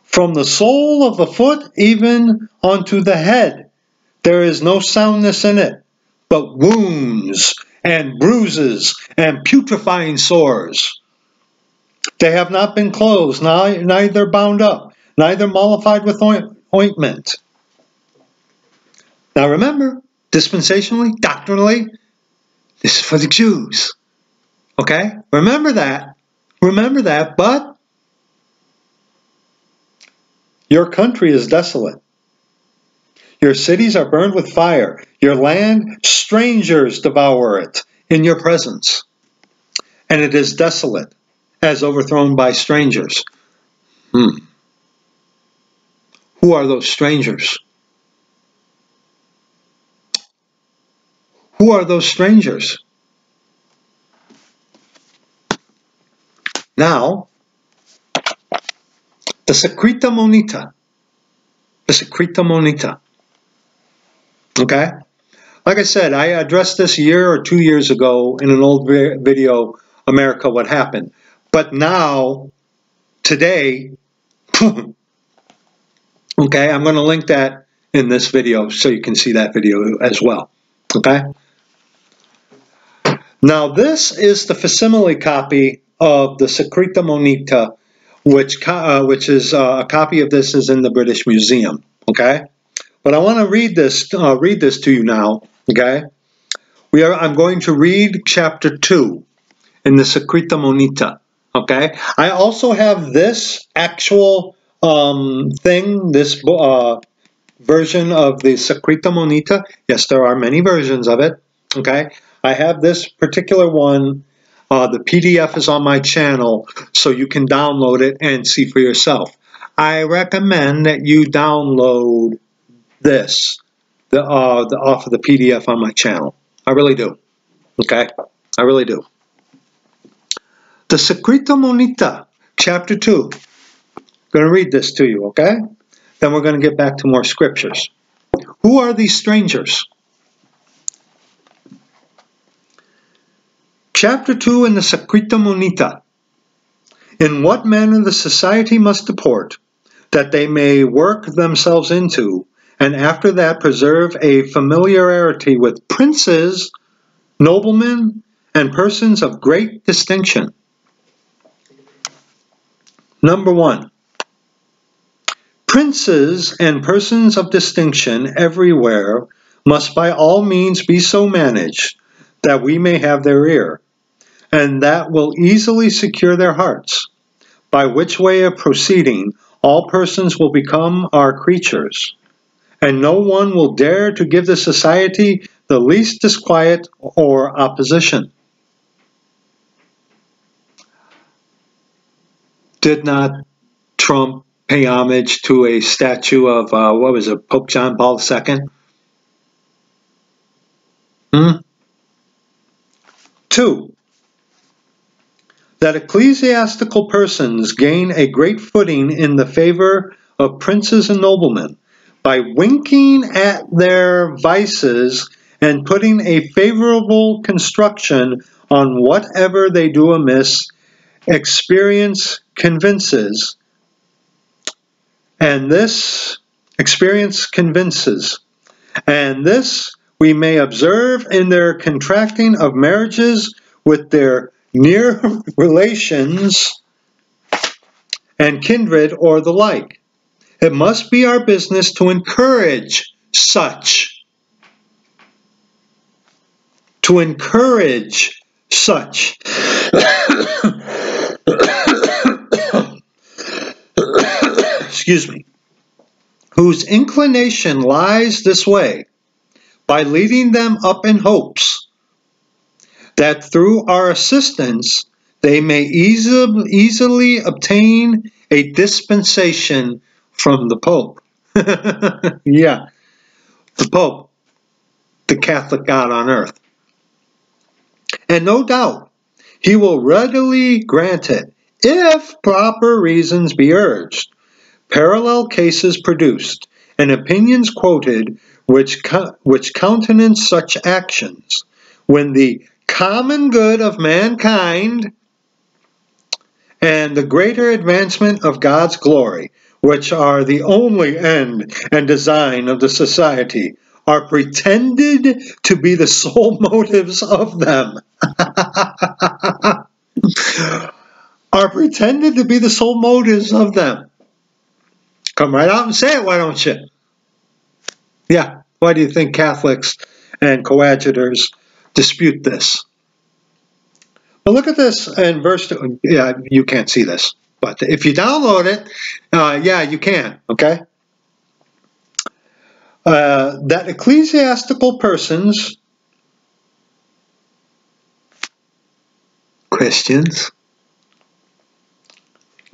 From the sole of the foot even unto the head there is no soundness in it, but wounds and bruises and putrefying sores. They have not been closed, neither bound up, neither mollified with ointment. Now remember, dispensationally, doctrinally, this is for the Jews. Okay? Remember that. Remember that, but your country is desolate. Your cities are burned with fire. Your land, strangers devour it in your presence. And it is desolate, as overthrown by strangers. Hmm. Who are those strangers? Who are those strangers? Now, the Secreta Monita. The Secreta Monita. Okay? Like I said, I addressed this a year or two years ago in an old video, America, What Happened. But now, today, okay, I'm going to link that in this video so you can see that video as well. Okay? Now, this is the facsimile copy of the Secreta Monita, which, uh, which is uh, a copy of this is in the British Museum. Okay? But I want to read this, uh, read this to you now, okay? We are, I'm going to read chapter 2 in the Secreta Monita, okay? I also have this actual um, thing, this uh, version of the Secreta Monita. Yes, there are many versions of it, okay? I have this particular one. Uh, the PDF is on my channel, so you can download it and see for yourself. I recommend that you download this the, uh, the, off of the PDF on my channel. I really do. Okay? I really do. The Secreta Monita, chapter 2. I'm going to read this to you, okay? Then we're going to get back to more scriptures. Who are these strangers? Chapter 2 in the Secreta Monita. In what manner the society must deport, that they may work themselves into and after that preserve a familiarity with princes, noblemen, and persons of great distinction. Number one, princes and persons of distinction everywhere must by all means be so managed that we may have their ear, and that will easily secure their hearts, by which way of proceeding all persons will become our creatures, and no one will dare to give the society the least disquiet or opposition. Did not Trump pay homage to a statue of, uh, what was it, Pope John Paul II? Hmm? Two, that ecclesiastical persons gain a great footing in the favor of princes and noblemen by winking at their vices and putting a favorable construction on whatever they do amiss, experience convinces, and this experience convinces, and this we may observe in their contracting of marriages with their near relations and kindred or the like. It must be our business to encourage such. To encourage such. Excuse me. Whose inclination lies this way by leading them up in hopes that through our assistance they may easily obtain a dispensation from the Pope. yeah, the Pope, the Catholic God on earth. And no doubt, he will readily grant it if proper reasons be urged, parallel cases produced, and opinions quoted which, which countenance such actions, when the common good of mankind and the greater advancement of God's glory, which are the only end and design of the society, are pretended to be the sole motives of them. are pretended to be the sole motives of them. Come right out and say it, why don't you? Yeah, why do you think Catholics and coadjutors dispute this? But look at this in verse, two. yeah, you can't see this, but if you download it, uh, yeah, you can, okay? Uh, that ecclesiastical persons, Christians,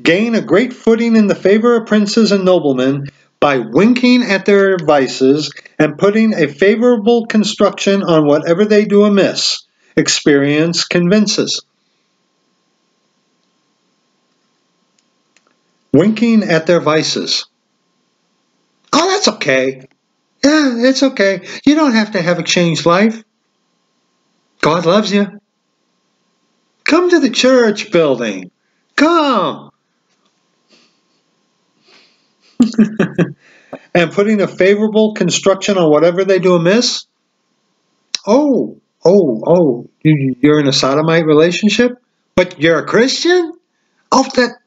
gain a great footing in the favor of princes and noblemen by winking at their vices and putting a favorable construction on whatever they do amiss. Experience convinces. Winking at their vices. Oh, that's okay. Yeah, it's okay. You don't have to have a changed life. God loves you. Come to the church building. Come. and putting a favorable construction on whatever they do amiss? Oh, oh, oh, you're in a sodomite relationship, but you're a Christian? Oh, that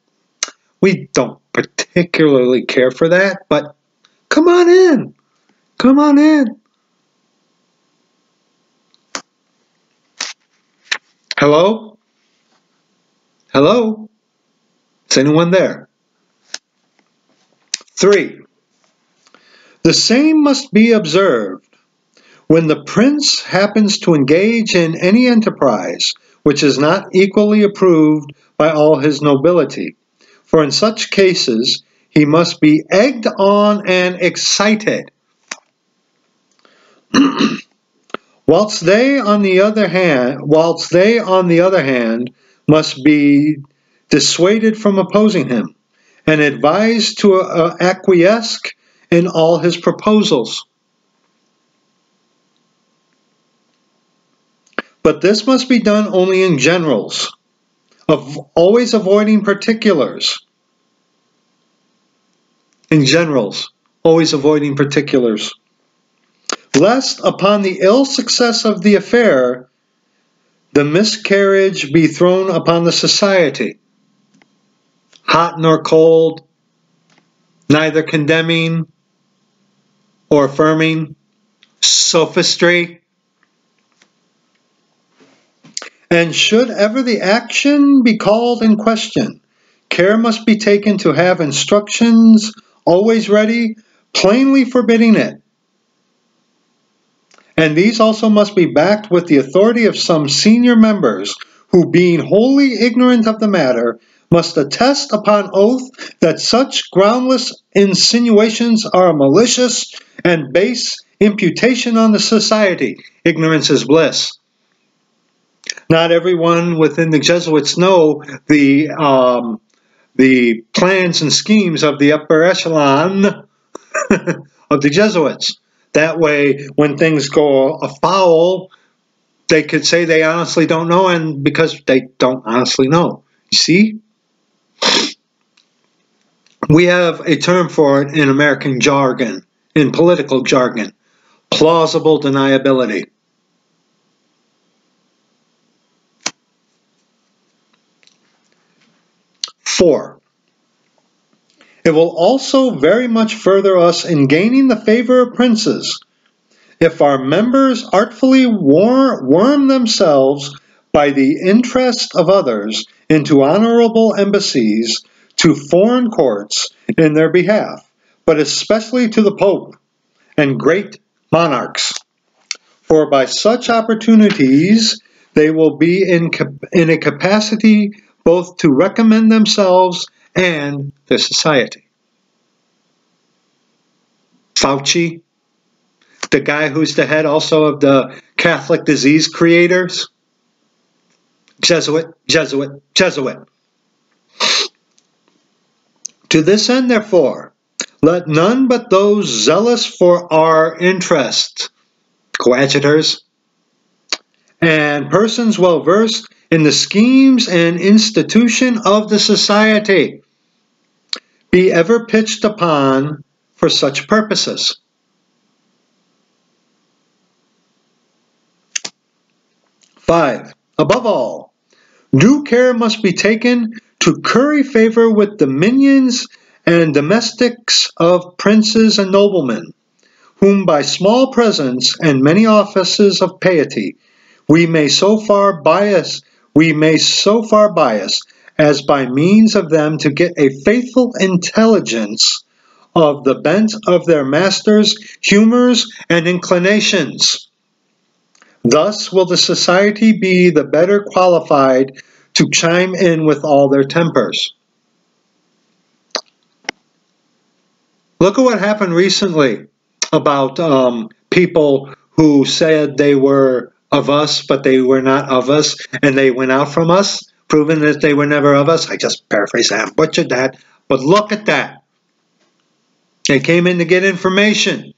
we don't particularly care for that, but come on in. Come on in. Hello? Hello? Is anyone there? Three, the same must be observed when the prince happens to engage in any enterprise which is not equally approved by all his nobility, for in such cases he must be egged on and excited. whilst they on the other hand whilst they on the other hand must be dissuaded from opposing him and advised to uh, acquiesce in all his proposals. But this must be done only in generals, of always avoiding particulars. In generals, always avoiding particulars. Lest upon the ill success of the affair, the miscarriage be thrown upon the society, hot nor cold, neither condemning or affirming, sophistry. And should ever the action be called in question, care must be taken to have instructions always ready, plainly forbidding it. And these also must be backed with the authority of some senior members who, being wholly ignorant of the matter, must attest upon oath that such groundless insinuations are a malicious and base imputation on the society. Ignorance is bliss. Not everyone within the Jesuits know the um, the plans and schemes of the upper echelon of the Jesuits. That way, when things go afoul, they could say they honestly don't know, and because they don't honestly know. You see? We have a term for it in American jargon, in political jargon plausible deniability. Four, it will also very much further us in gaining the favor of princes if our members artfully worm themselves by the interest of others into honorable embassies to foreign courts in their behalf, but especially to the Pope and great monarchs. For by such opportunities they will be in, in a capacity both to recommend themselves and the society. Fauci, the guy who's the head also of the Catholic disease creators, Jesuit, Jesuit, Jesuit. To this end, therefore, let none but those zealous for our interest, coadjutors, and persons well versed in the schemes and institution of the society be ever pitched upon for such purposes. Five, above all, due care must be taken to curry favor with the minions and domestics of princes and noblemen, whom by small presents and many offices of piety we may so far bias we may so far bias as by means of them to get a faithful intelligence of the bent of their masters' humors and inclinations. Thus will the society be the better qualified to chime in with all their tempers. Look at what happened recently about um, people who said they were of us, but they were not of us, and they went out from us, proving that they were never of us. I just paraphrased that, butchered that, but look at that. They came in to get information.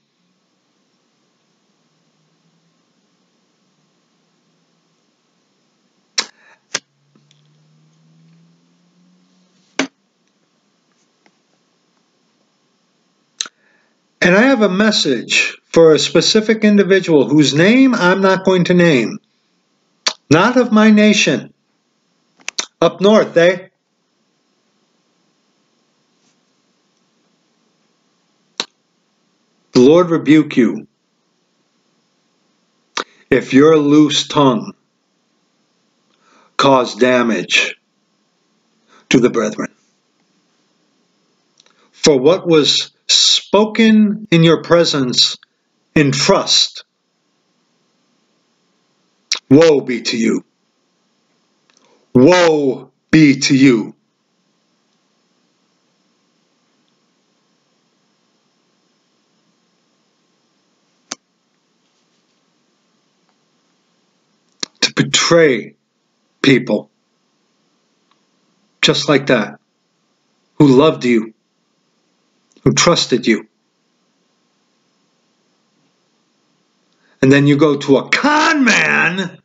And I have a message for a specific individual whose name I'm not going to name. Not of my nation. Up north, eh? The Lord rebuke you if your loose tongue cause damage to the brethren. For what was spoken in your presence in trust. Woe be to you. Woe be to you. To betray people just like that, who loved you, who trusted you. and then you go to a con man,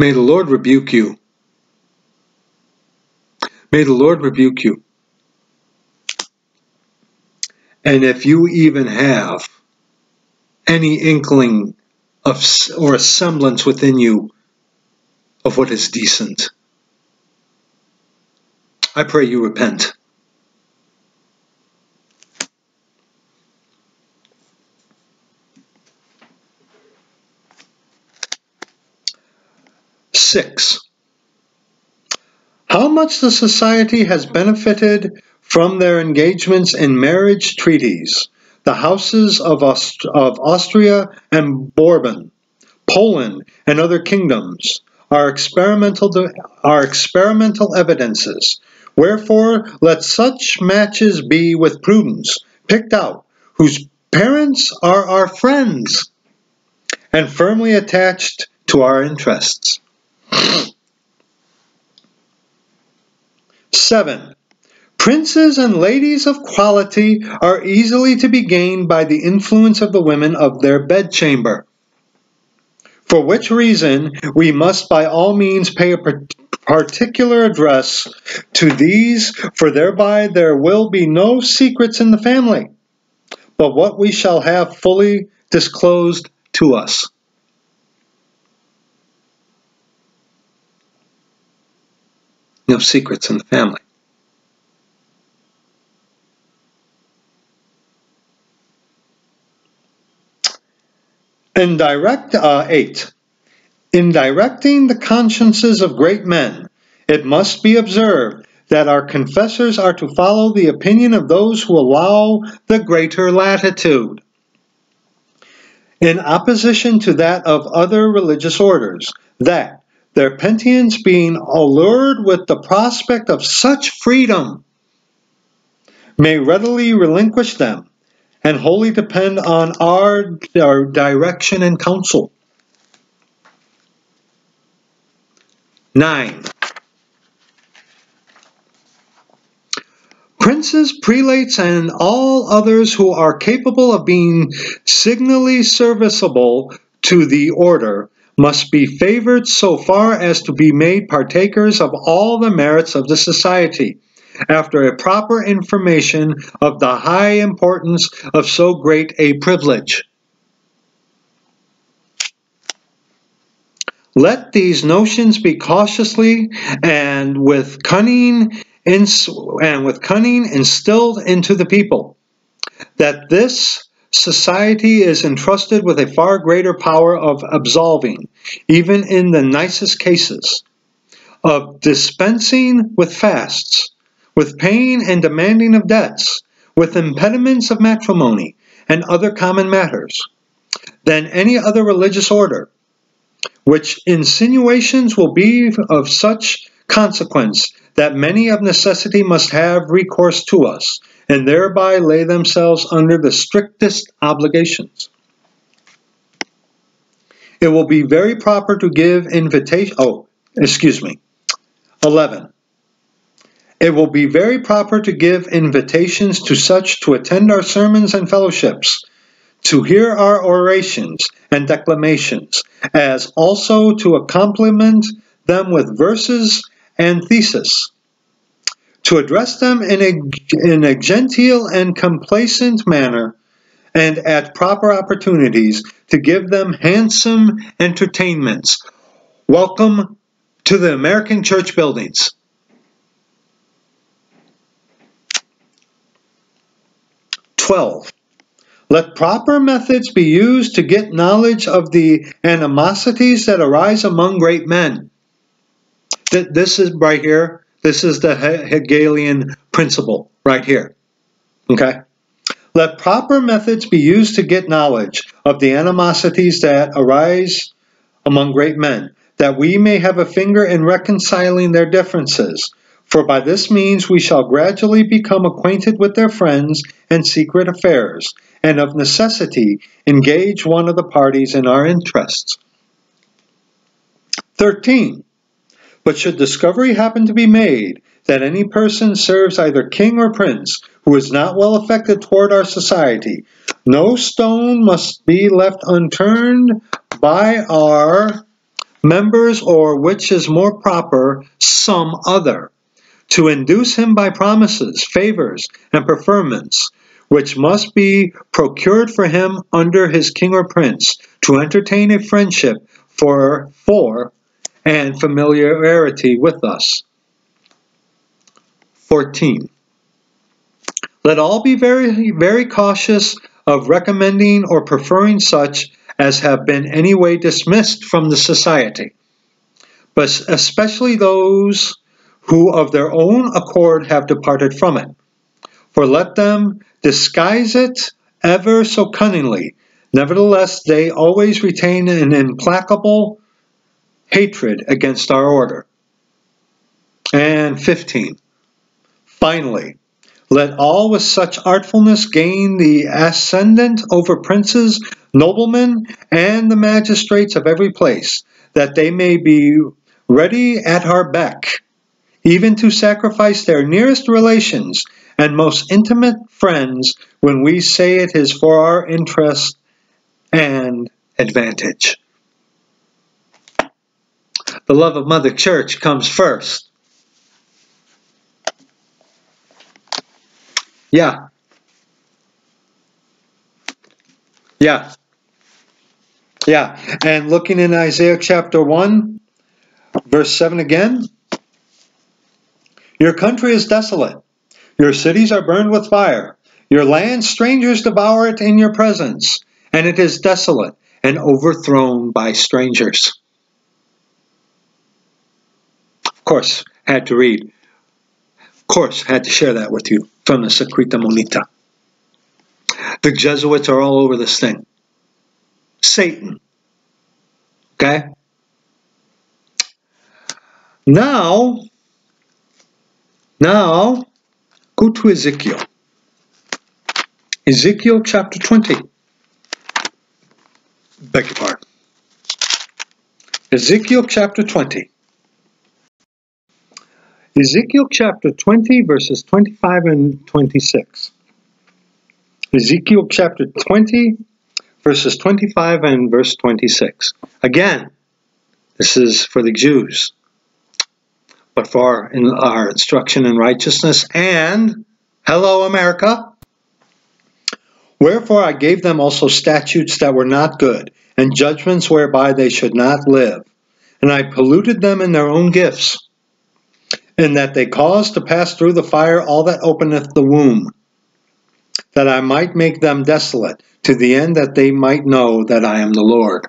May the Lord rebuke you. May the Lord rebuke you. And if you even have any inkling of or a semblance within you of what is decent, I pray you repent. Six, how much the society has benefited from their engagements in marriage treaties. The houses of, Aust of Austria and Bourbon, Poland, and other kingdoms are experimental, are experimental evidences. Wherefore, let such matches be with prudence, picked out, whose parents are our friends, and firmly attached to our interests. 7. Princes and ladies of quality are easily to be gained by the influence of the women of their bedchamber. For which reason we must by all means pay a particular address to these, for thereby there will be no secrets in the family, but what we shall have fully disclosed to us. No secrets in the family. In direct uh, 8. In directing the consciences of great men, it must be observed that our confessors are to follow the opinion of those who allow the greater latitude. In opposition to that of other religious orders, that their penitents being allured with the prospect of such freedom may readily relinquish them and wholly depend on our, our direction and counsel. 9. Princes, prelates, and all others who are capable of being signally serviceable to the order must be favored so far as to be made partakers of all the merits of the society after a proper information of the high importance of so great a privilege. Let these notions be cautiously and with cunning and with cunning instilled into the people, that this society is entrusted with a far greater power of absolving, even in the nicest cases, of dispensing with fasts, with paying and demanding of debts, with impediments of matrimony, and other common matters, than any other religious order, which insinuations will be of such consequence that many of necessity must have recourse to us, and thereby lay themselves under the strictest obligations. It will be very proper to give invitation. Oh, excuse me. 11. It will be very proper to give invitations to such to attend our sermons and fellowships, to hear our orations and declamations, as also to accompaniment them with verses and theses, to address them in a, in a genteel and complacent manner, and at proper opportunities to give them handsome entertainments. Welcome to the American church buildings. 12. Let proper methods be used to get knowledge of the animosities that arise among great men. This is right here. This is the Hegelian principle right here. Okay? Let proper methods be used to get knowledge of the animosities that arise among great men, that we may have a finger in reconciling their differences, for by this means we shall gradually become acquainted with their friends and secret affairs, and of necessity engage one of the parties in our interests. 13. But should discovery happen to be made that any person serves either king or prince who is not well affected toward our society, no stone must be left unturned by our members, or which is more proper, some other, to induce him by promises, favors, and preferments, which must be procured for him under his king or prince, to entertain a friendship for, for and familiarity with us. 14. Let all be very, very cautious of recommending or preferring such as have been any way dismissed from the society, but especially those who of their own accord have departed from it. For let them disguise it ever so cunningly, nevertheless they always retain an implacable hatred against our order. And 15. Finally, let all with such artfulness gain the ascendant over princes, noblemen, and the magistrates of every place, that they may be ready at our beck, even to sacrifice their nearest relations and most intimate friends when we say it is for our interest and advantage. The love of Mother Church comes first. Yeah. Yeah. Yeah. And looking in Isaiah chapter 1, verse 7 again. Your country is desolate. Your cities are burned with fire. Your land strangers devour it in your presence, and it is desolate and overthrown by strangers. Of course, had to read Of course, had to share that with you from the Secreta Monita. The Jesuits are all over this thing. Satan. Okay? Now, now, go to Ezekiel. Ezekiel chapter 20. Beg your pardon. Ezekiel chapter 20. Ezekiel chapter 20, verses 25 and 26. Ezekiel chapter 20, verses 25 and verse 26. Again, this is for the Jews, but for in our instruction in righteousness and, hello, America. Wherefore I gave them also statutes that were not good, and judgments whereby they should not live. And I polluted them in their own gifts in that they caused to pass through the fire all that openeth the womb, that I might make them desolate, to the end that they might know that I am the Lord.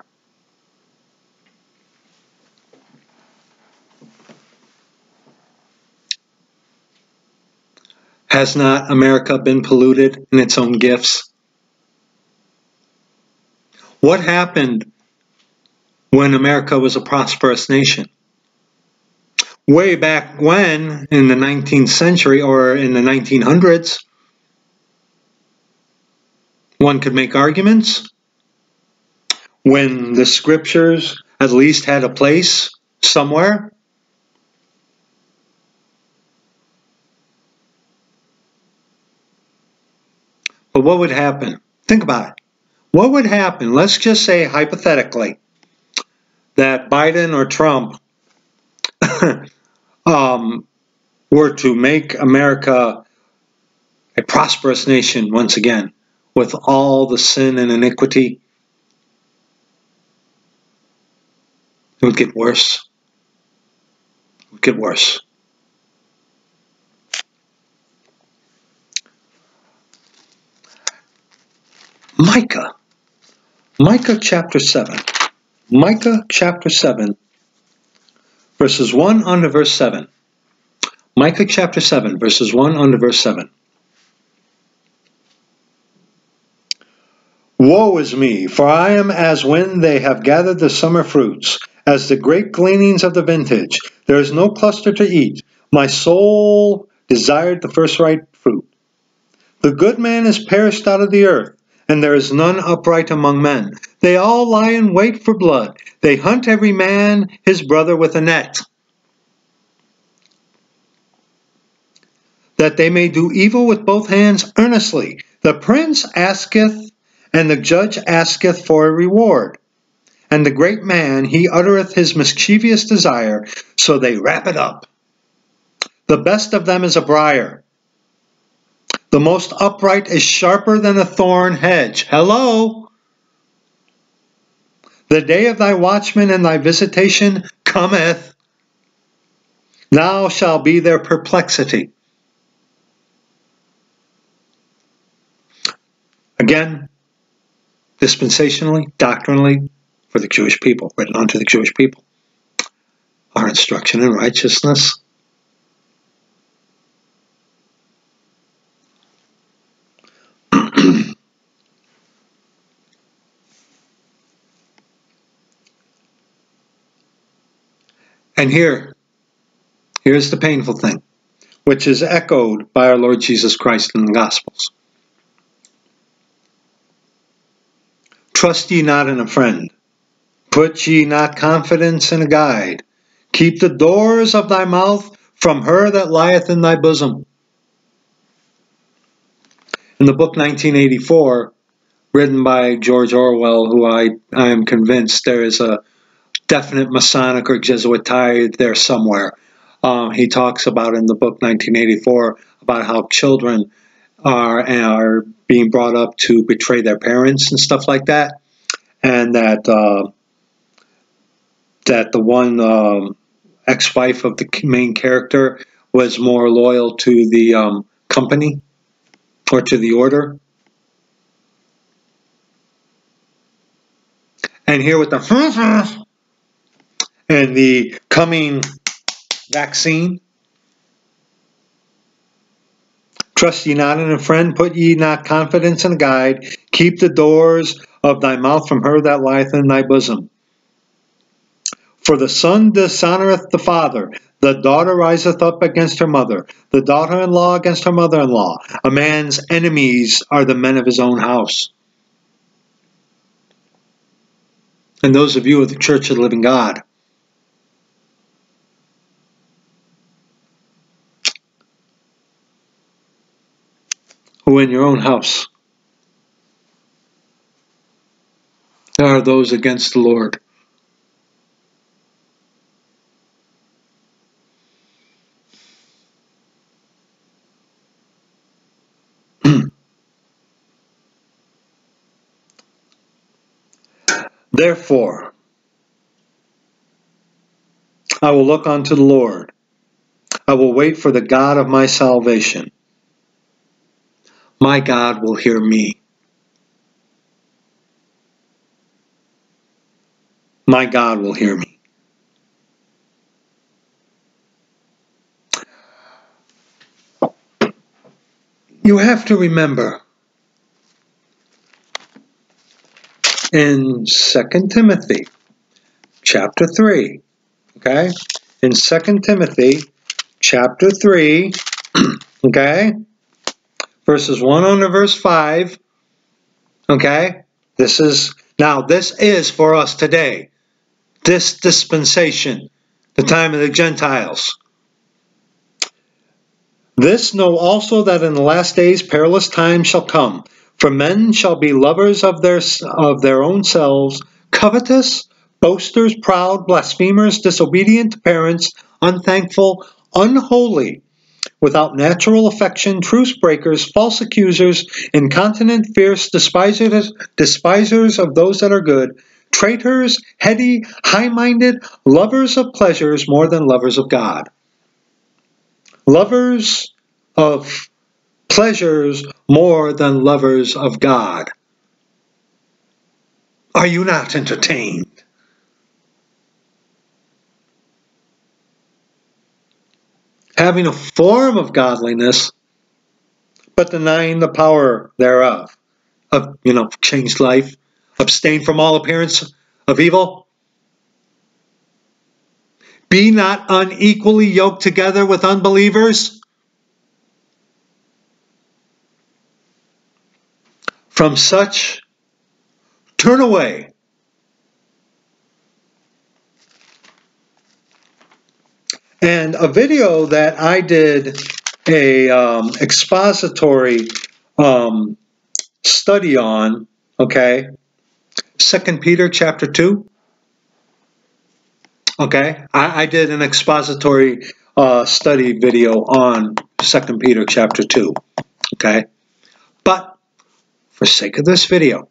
Has not America been polluted in its own gifts? What happened when America was a prosperous nation? way back when, in the 19th century or in the 1900s, one could make arguments when the scriptures at least had a place somewhere. But what would happen? Think about it. What would happen? Let's just say hypothetically that Biden or Trump um, were to make America a prosperous nation once again, with all the sin and iniquity, it would get worse. It would get worse. Micah. Micah chapter 7. Micah chapter 7 verses 1 on to verse 7. Micah chapter 7, verses 1 on to verse 7. Woe is me, for I am as when they have gathered the summer fruits, as the great gleanings of the vintage. There is no cluster to eat. My soul desired the first ripe fruit. The good man is perished out of the earth, and there is none upright among men. They all lie in wait for blood. They hunt every man his brother with a net. That they may do evil with both hands earnestly. The prince asketh, and the judge asketh for a reward. and the great man, he uttereth his mischievous desire, so they wrap it up. The best of them is a briar. The most upright is sharper than a thorn hedge. Hello? The day of thy watchman and thy visitation cometh. Now shall be their perplexity. Again, dispensationally, doctrinally, for the Jewish people, written unto the Jewish people. Our instruction in righteousness. And here, here's the painful thing, which is echoed by our Lord Jesus Christ in the Gospels. Trust ye not in a friend. Put ye not confidence in a guide. Keep the doors of thy mouth from her that lieth in thy bosom. In the book 1984, written by George Orwell, who I, I am convinced there is a definite Masonic or Jesuit tie there somewhere. Um, he talks about in the book 1984 about how children are are being brought up to betray their parents and stuff like that, and that uh, that the one um, ex-wife of the main character was more loyal to the um, company or to the order. And here with the and the coming vaccine Trust ye not in a friend, put ye not confidence in a guide. Keep the doors of thy mouth from her that lieth in thy bosom. For the son dishonoureth the father, the daughter riseth up against her mother, the daughter in law against her mother in law. A man's enemies are the men of his own house. And those of you of the Church of the Living God, who in your own house There are those against the Lord. Therefore, I will look unto the Lord. I will wait for the God of my salvation my God will hear me. My God will hear me. You have to remember in 2 Timothy chapter 3, okay? In 2 Timothy chapter 3, okay? Verses 1 on to verse 5. Okay? This is, now, this is for us today. This dispensation, the time of the Gentiles. This know also that in the last days perilous times shall come. For men shall be lovers of their, of their own selves, covetous, boasters, proud, blasphemers, disobedient to parents, unthankful, unholy, without natural affection, truce breakers, false accusers, incontinent, fierce, despisers, despisers of those that are good, traitors, heady, high minded, lovers of pleasures more than lovers of God. Lovers of pleasures more than lovers of God. Are you not entertained? Having a form of godliness, but denying the power thereof. Of, you know, changed life, abstain from all appearance of evil. Be not unequally yoked together with unbelievers. From such, turn away. And a video that I did a um, expository um, study on, okay, Second Peter chapter 2, Okay, I, I did an expository uh, study video on Second Peter chapter two. Okay, but for sake of this video,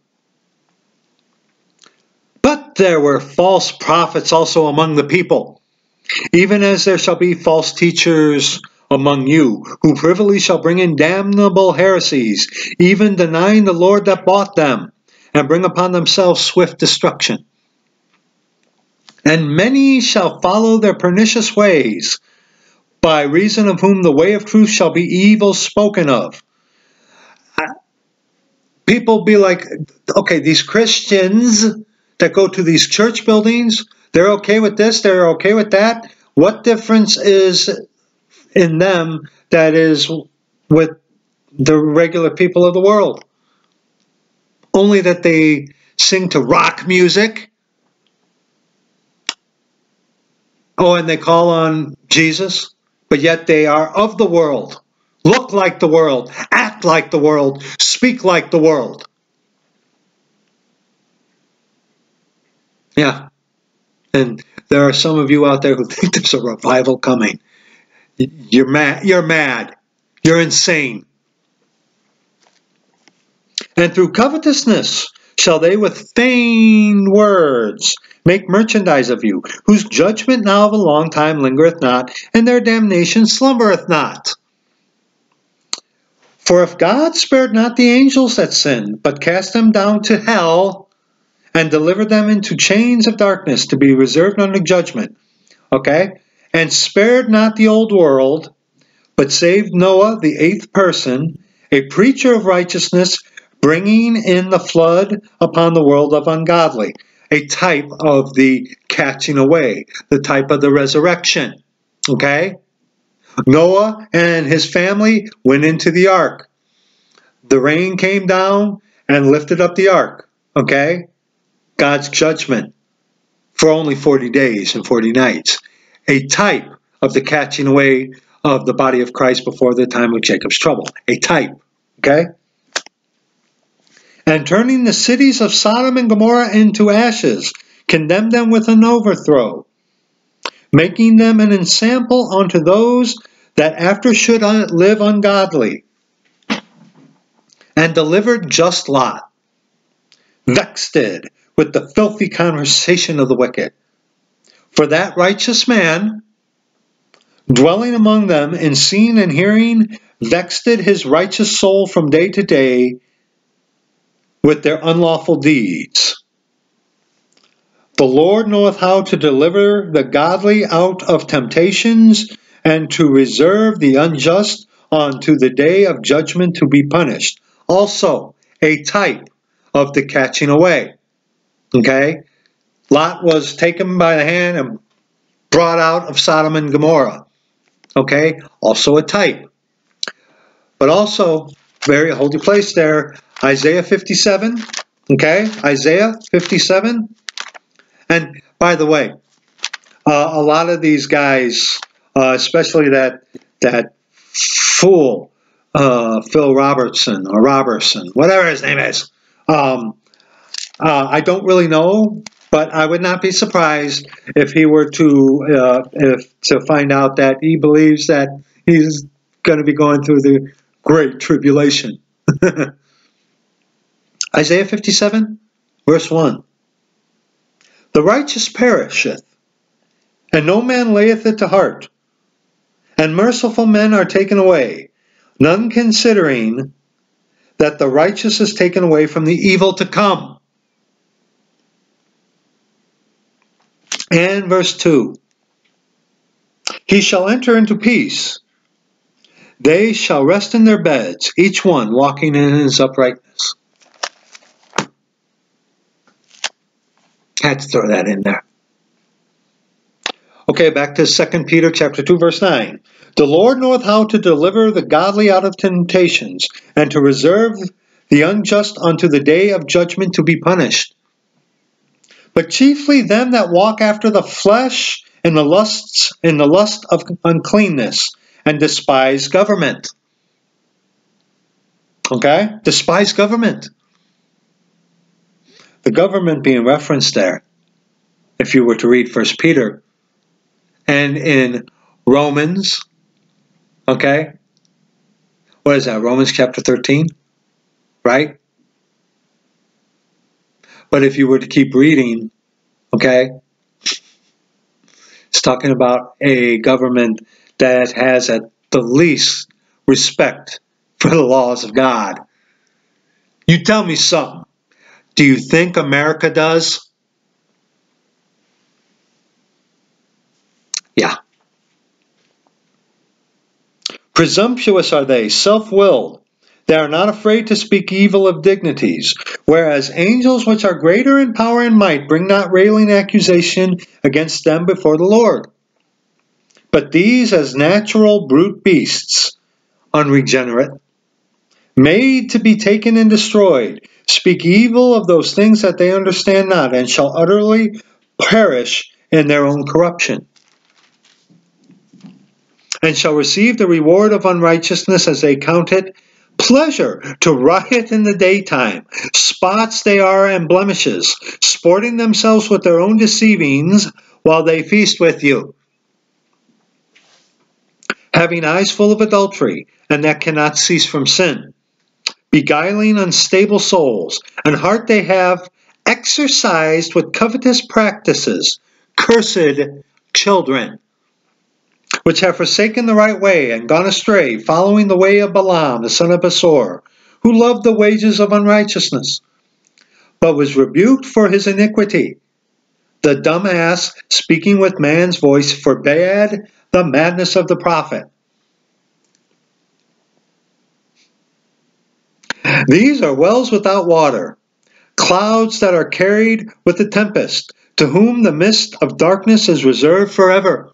but there were false prophets also among the people, even as there shall be false teachers among you, who privily shall bring in damnable heresies, even denying the Lord that bought them, and bring upon themselves swift destruction. And many shall follow their pernicious ways, by reason of whom the way of truth shall be evil spoken of. People be like, okay, these Christians that go to these church buildings, they're okay with this, they're okay with that. What difference is in them that is with the regular people of the world? Only that they sing to rock music. Oh, and they call on Jesus, but yet they are of the world, look like the world, act like the world, speak like the world. Yeah. And there are some of you out there who think there's a revival coming. You're mad. You're mad. You're insane. And through covetousness shall they with feigned words make merchandise of you, whose judgment now of a long time lingereth not, and their damnation slumbereth not. For if God spared not the angels that sinned, but cast them down to hell, and delivered them into chains of darkness to be reserved unto judgment. Okay? And spared not the old world, but saved Noah, the eighth person, a preacher of righteousness, bringing in the flood upon the world of ungodly. A type of the catching away, the type of the resurrection. Okay? Noah and his family went into the ark. The rain came down and lifted up the ark. Okay? God's judgment for only 40 days and 40 nights, a type of the catching away of the body of Christ before the time of Jacob's trouble. A type, okay? And turning the cities of Sodom and Gomorrah into ashes, condemned them with an overthrow, making them an ensample unto those that after should live ungodly, and delivered just Lot, vexed with the filthy conversation of the wicked. For that righteous man, dwelling among them and seeing and hearing, vexed his righteous soul from day to day with their unlawful deeds. The Lord knoweth how to deliver the godly out of temptations and to reserve the unjust unto the day of judgment to be punished. Also, a type of the catching away. Okay? Lot was taken by the hand and brought out of Sodom and Gomorrah. Okay? Also a type. But also, very holy place there, Isaiah 57. Okay? Isaiah 57. And by the way, uh, a lot of these guys, uh, especially that that fool uh, Phil Robertson or Robertson, whatever his name is, um, uh, I don't really know, but I would not be surprised if he were to uh, if to find out that he believes that he's going to be going through the great tribulation. Isaiah 57, verse 1. The righteous perisheth, and no man layeth it to heart, and merciful men are taken away, none considering that the righteous is taken away from the evil to come. And verse 2 He shall enter into peace. They shall rest in their beds, each one walking in his uprightness. Had to throw that in there. Okay, back to 2 Peter chapter 2, verse 9. The Lord knoweth how to deliver the godly out of temptations, and to reserve the unjust unto the day of judgment to be punished but chiefly them that walk after the flesh in the lusts in the lust of uncleanness and despise government. Okay? Despise government. The government being referenced there, if you were to read First Peter, and in Romans, okay? What is that? Romans chapter 13, right? But if you were to keep reading, okay, it's talking about a government that has at the least respect for the laws of God. You tell me something. Do you think America does? Yeah. Presumptuous are they, self willed. They are not afraid to speak evil of dignities, whereas angels which are greater in power and might bring not railing accusation against them before the Lord. But these, as natural brute beasts, unregenerate, made to be taken and destroyed, speak evil of those things that they understand not, and shall utterly perish in their own corruption. And shall receive the reward of unrighteousness as they count it pleasure to riot in the daytime. Spots they are and blemishes, sporting themselves with their own deceivings while they feast with you. Having eyes full of adultery, and that cannot cease from sin beguiling unstable souls, and heart they have exercised with covetous practices, cursed children, which have forsaken the right way and gone astray, following the way of Balaam, the son of Bosor, who loved the wages of unrighteousness, but was rebuked for his iniquity. The dumb ass, speaking with man's voice, forbade the madness of the prophet. These are wells without water, clouds that are carried with the tempest, to whom the mist of darkness is reserved forever.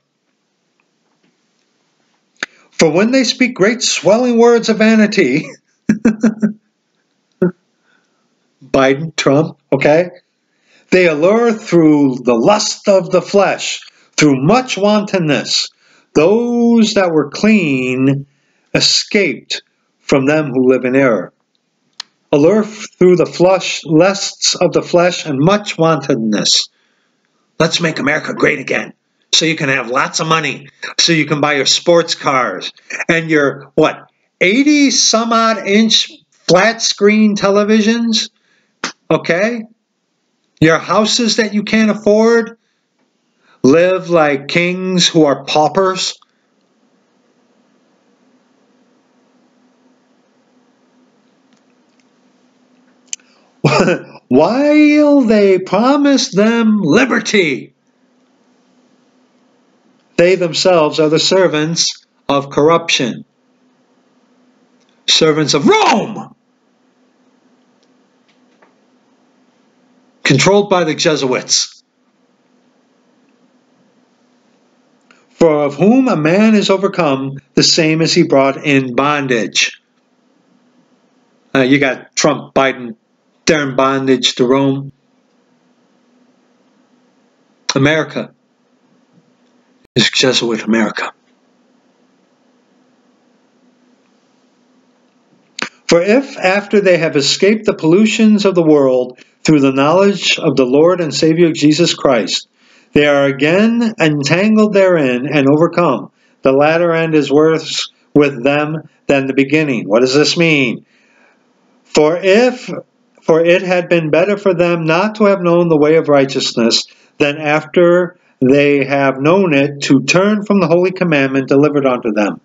For when they speak great swelling words of vanity, Biden, Trump, okay, they allure through the lust of the flesh, through much wantonness. Those that were clean escaped from them who live in error allure through the flesh, lusts of the flesh, and much wantonness. Let's make America great again. So you can have lots of money. So you can buy your sports cars and your, what, 80 some odd inch flat screen televisions? Okay? Your houses that you can't afford? Live like kings who are paupers? while they promise them liberty. They themselves are the servants of corruption, servants of Rome, controlled by the Jesuits. For of whom a man is overcome, the same as he brought in bondage. Uh, you got Trump, Biden, they're in bondage to Rome. America is Jesuit America. For if, after they have escaped the pollutions of the world through the knowledge of the Lord and Savior Jesus Christ, they are again entangled therein and overcome, the latter end is worse with them than the beginning. What does this mean? For if for it had been better for them not to have known the way of righteousness than after they have known it to turn from the holy commandment delivered unto them.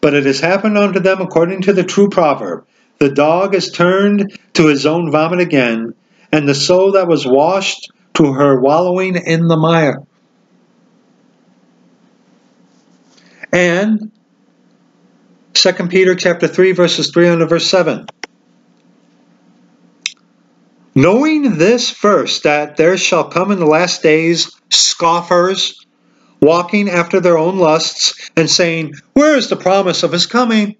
But it has happened unto them according to the true proverb The dog is turned to his own vomit again, and the soul that was washed to her wallowing in the mire. And 2 Peter chapter 3 verses 3 on to verse 7. Knowing this first, that there shall come in the last days scoffers, walking after their own lusts, and saying, Where is the promise of his coming?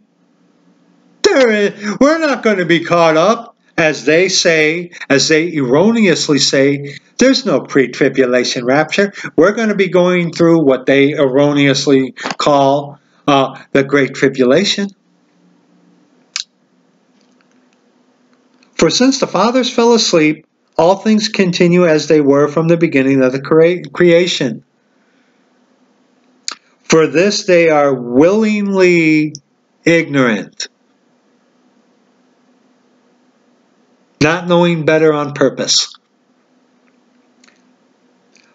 There, we're not going to be caught up, as they say, as they erroneously say, there's no pre tribulation rapture. We're going to be going through what they erroneously call uh, the Great Tribulation. For since the fathers fell asleep, all things continue as they were from the beginning of the crea- creation. For this they are willingly ignorant, not knowing better on purpose.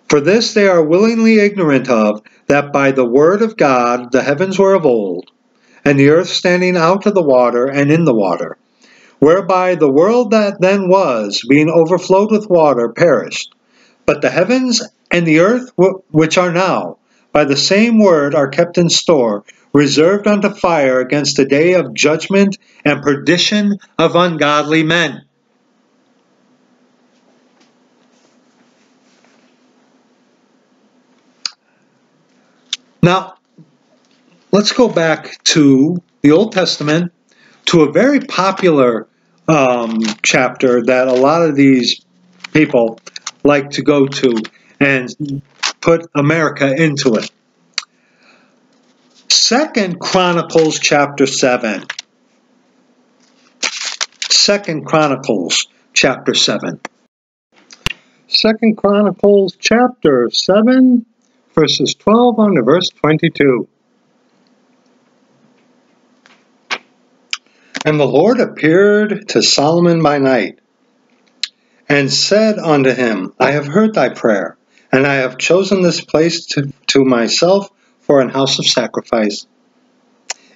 For this they are willingly ignorant of, that by the word of God the heavens were of old, and the earth standing out of the water and in the water, whereby the world that then was, being overflowed with water, perished. But the heavens and the earth which are now, by the same word, are kept in store, reserved unto fire against the day of judgment and perdition of ungodly men. Now, let's go back to the Old Testament, to a very popular um, chapter that a lot of these people like to go to and put America into it. Second Chronicles chapter 7. Second Chronicles chapter 7. Second Chronicles chapter 7 verses 12 on to verse 22. And the Lord appeared to Solomon by night, and said unto him, I have heard thy prayer, and I have chosen this place to, to myself for an house of sacrifice.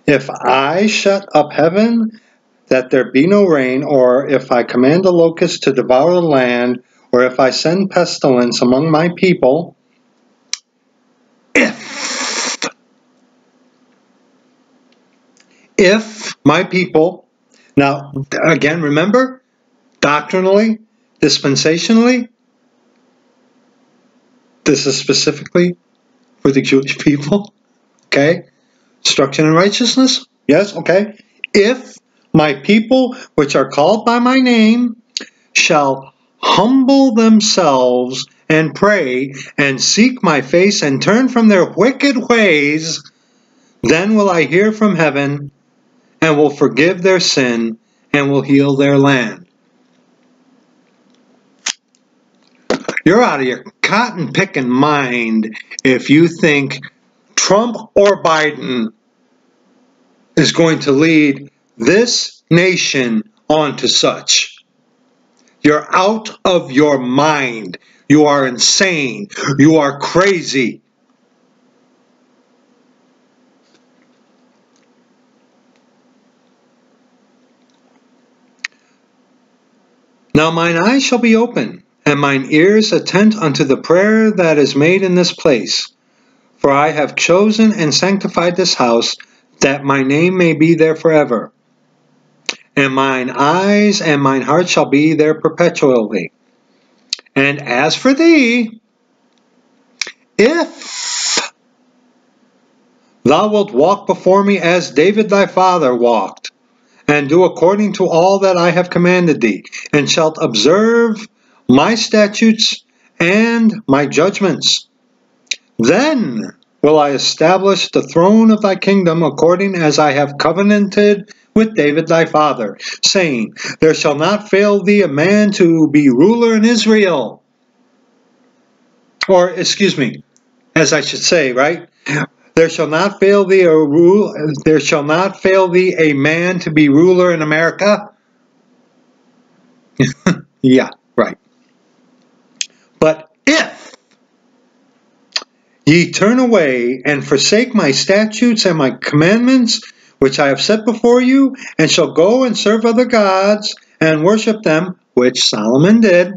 If I shut up heaven, that there be no rain, or if I command the locust to devour the land, or if I send pestilence among my people, if if my people now again remember doctrinally dispensationally this is specifically for the Jewish people okay? Instruction in righteousness yes okay? If my people which are called by my name shall humble themselves and pray and seek my face and turn from their wicked ways, then will I hear from heaven and will forgive their sin and will heal their land. You're out of your cotton picking mind if you think Trump or Biden is going to lead this nation onto such. You're out of your mind. You are insane. You are crazy. Now mine eyes shall be open, and mine ears attent unto the prayer that is made in this place. For I have chosen and sanctified this house, that my name may be there forever and mine eyes and mine heart shall be there perpetually. And as for thee, if thou wilt walk before me as David thy father walked, and do according to all that I have commanded thee, and shalt observe my statutes and my judgments, then will I establish the throne of thy kingdom according as I have covenanted with David thy father, saying, There shall not fail thee a man to be ruler in Israel. Or, excuse me, as I should say, right? There shall not fail thee a rule. There shall not fail thee a man to be ruler in America. yeah, right. But if ye turn away and forsake my statutes and my commandments, which I have set before you, and shall go and serve other gods and worship them, which Solomon did.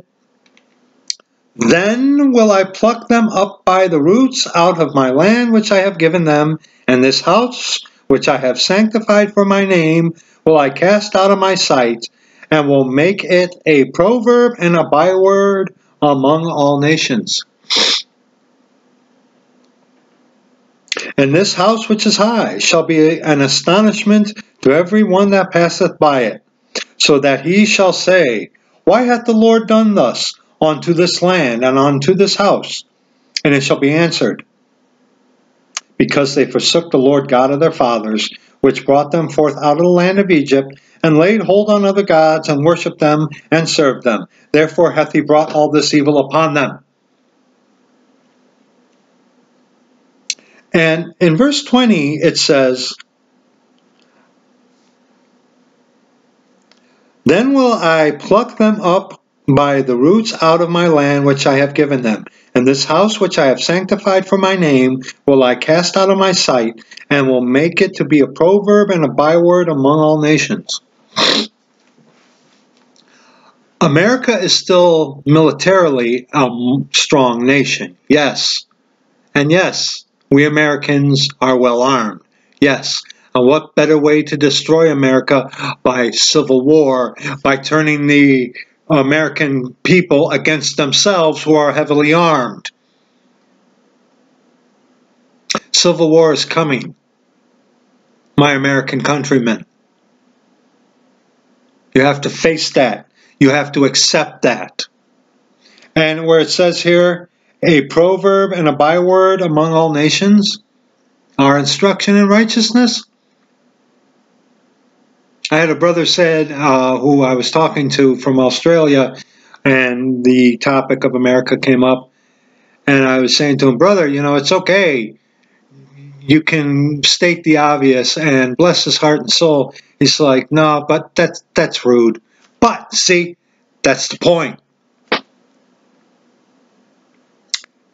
Then will I pluck them up by the roots out of my land which I have given them, and this house which I have sanctified for my name will I cast out of my sight, and will make it a proverb and a byword among all nations. And this house which is high shall be an astonishment to every one that passeth by it, so that he shall say, Why hath the Lord done thus unto this land and unto this house? And it shall be answered, Because they forsook the Lord God of their fathers, which brought them forth out of the land of Egypt, and laid hold on other gods, and worshipped them, and served them. Therefore hath he brought all this evil upon them. And in verse 20, it says, Then will I pluck them up by the roots out of my land which I have given them. And this house which I have sanctified for my name will I cast out of my sight, and will make it to be a proverb and a byword among all nations. America is still militarily a strong nation, yes. And yes, we Americans are well armed, yes. And what better way to destroy America by civil war, by turning the American people against themselves who are heavily armed. Civil war is coming, my American countrymen. You have to face that. You have to accept that. And where it says here, a proverb and a byword among all nations, our instruction in righteousness, I had a brother said uh, who I was talking to from Australia, and the topic of America came up, and I was saying to him, brother, you know, it's okay. You can state the obvious and bless his heart and soul. He's like, no, but that's that's rude. But see, that's the point.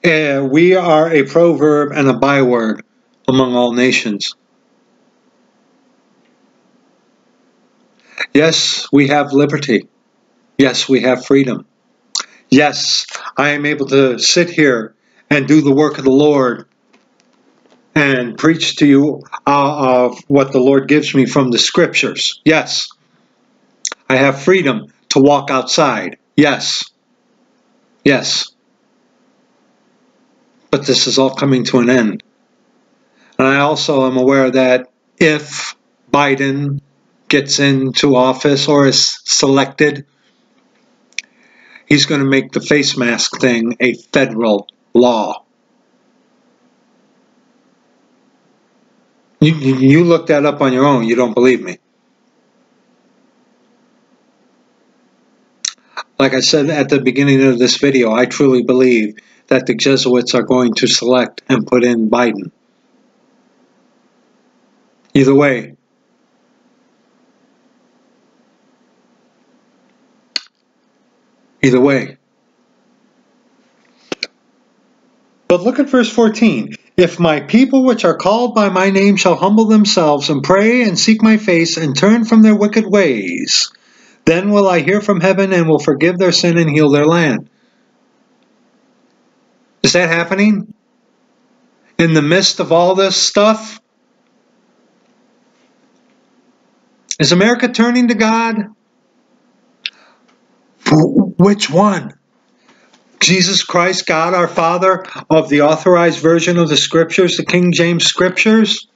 Uh, we are a proverb and a byword among all nations. Yes, we have liberty. Yes, we have freedom. Yes, I am able to sit here and do the work of the Lord and preach to you uh, of what the Lord gives me from the scriptures. Yes, I have freedom to walk outside. Yes, yes. But this is all coming to an end. And I also am aware that if Biden gets into office or is selected, he's going to make the face mask thing a federal law. You, you look that up on your own. You don't believe me. Like I said at the beginning of this video, I truly believe that the Jesuits are going to select and put in Biden. Either way, either way. But look at verse 14. If my people which are called by my name shall humble themselves and pray and seek my face and turn from their wicked ways, then will I hear from heaven and will forgive their sin and heal their land. Is that happening? In the midst of all this stuff? Is America turning to God? Which one? Jesus Christ, God our Father, of the authorized version of the Scriptures, the King James Scriptures?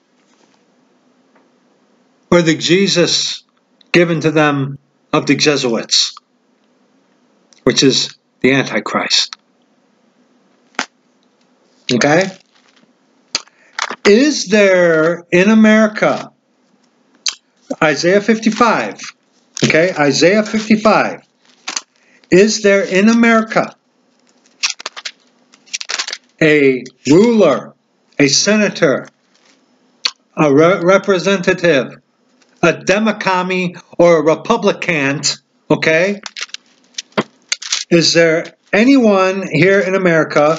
Or the Jesus given to them of the Jesuits, which is the Antichrist? Okay? Is there in America, Isaiah 55, okay, Isaiah 55, is there in America a ruler, a senator, a re representative, a democommie, or a republican, okay? Is there anyone here in America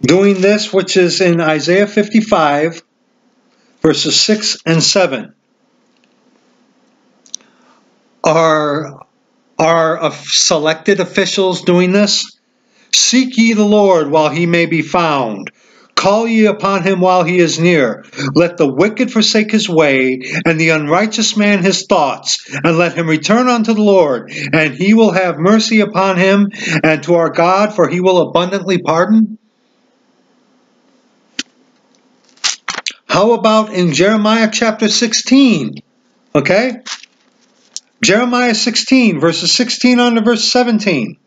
doing this, which is in Isaiah 55, verses 6 and 7? Are are selected officials doing this? Seek ye the Lord while he may be found. Call ye upon him while he is near. Let the wicked forsake his way, and the unrighteous man his thoughts, and let him return unto the Lord, and he will have mercy upon him, and to our God, for he will abundantly pardon. How about in Jeremiah chapter 16? Okay? Jeremiah 16, verses 16 on to verse 17.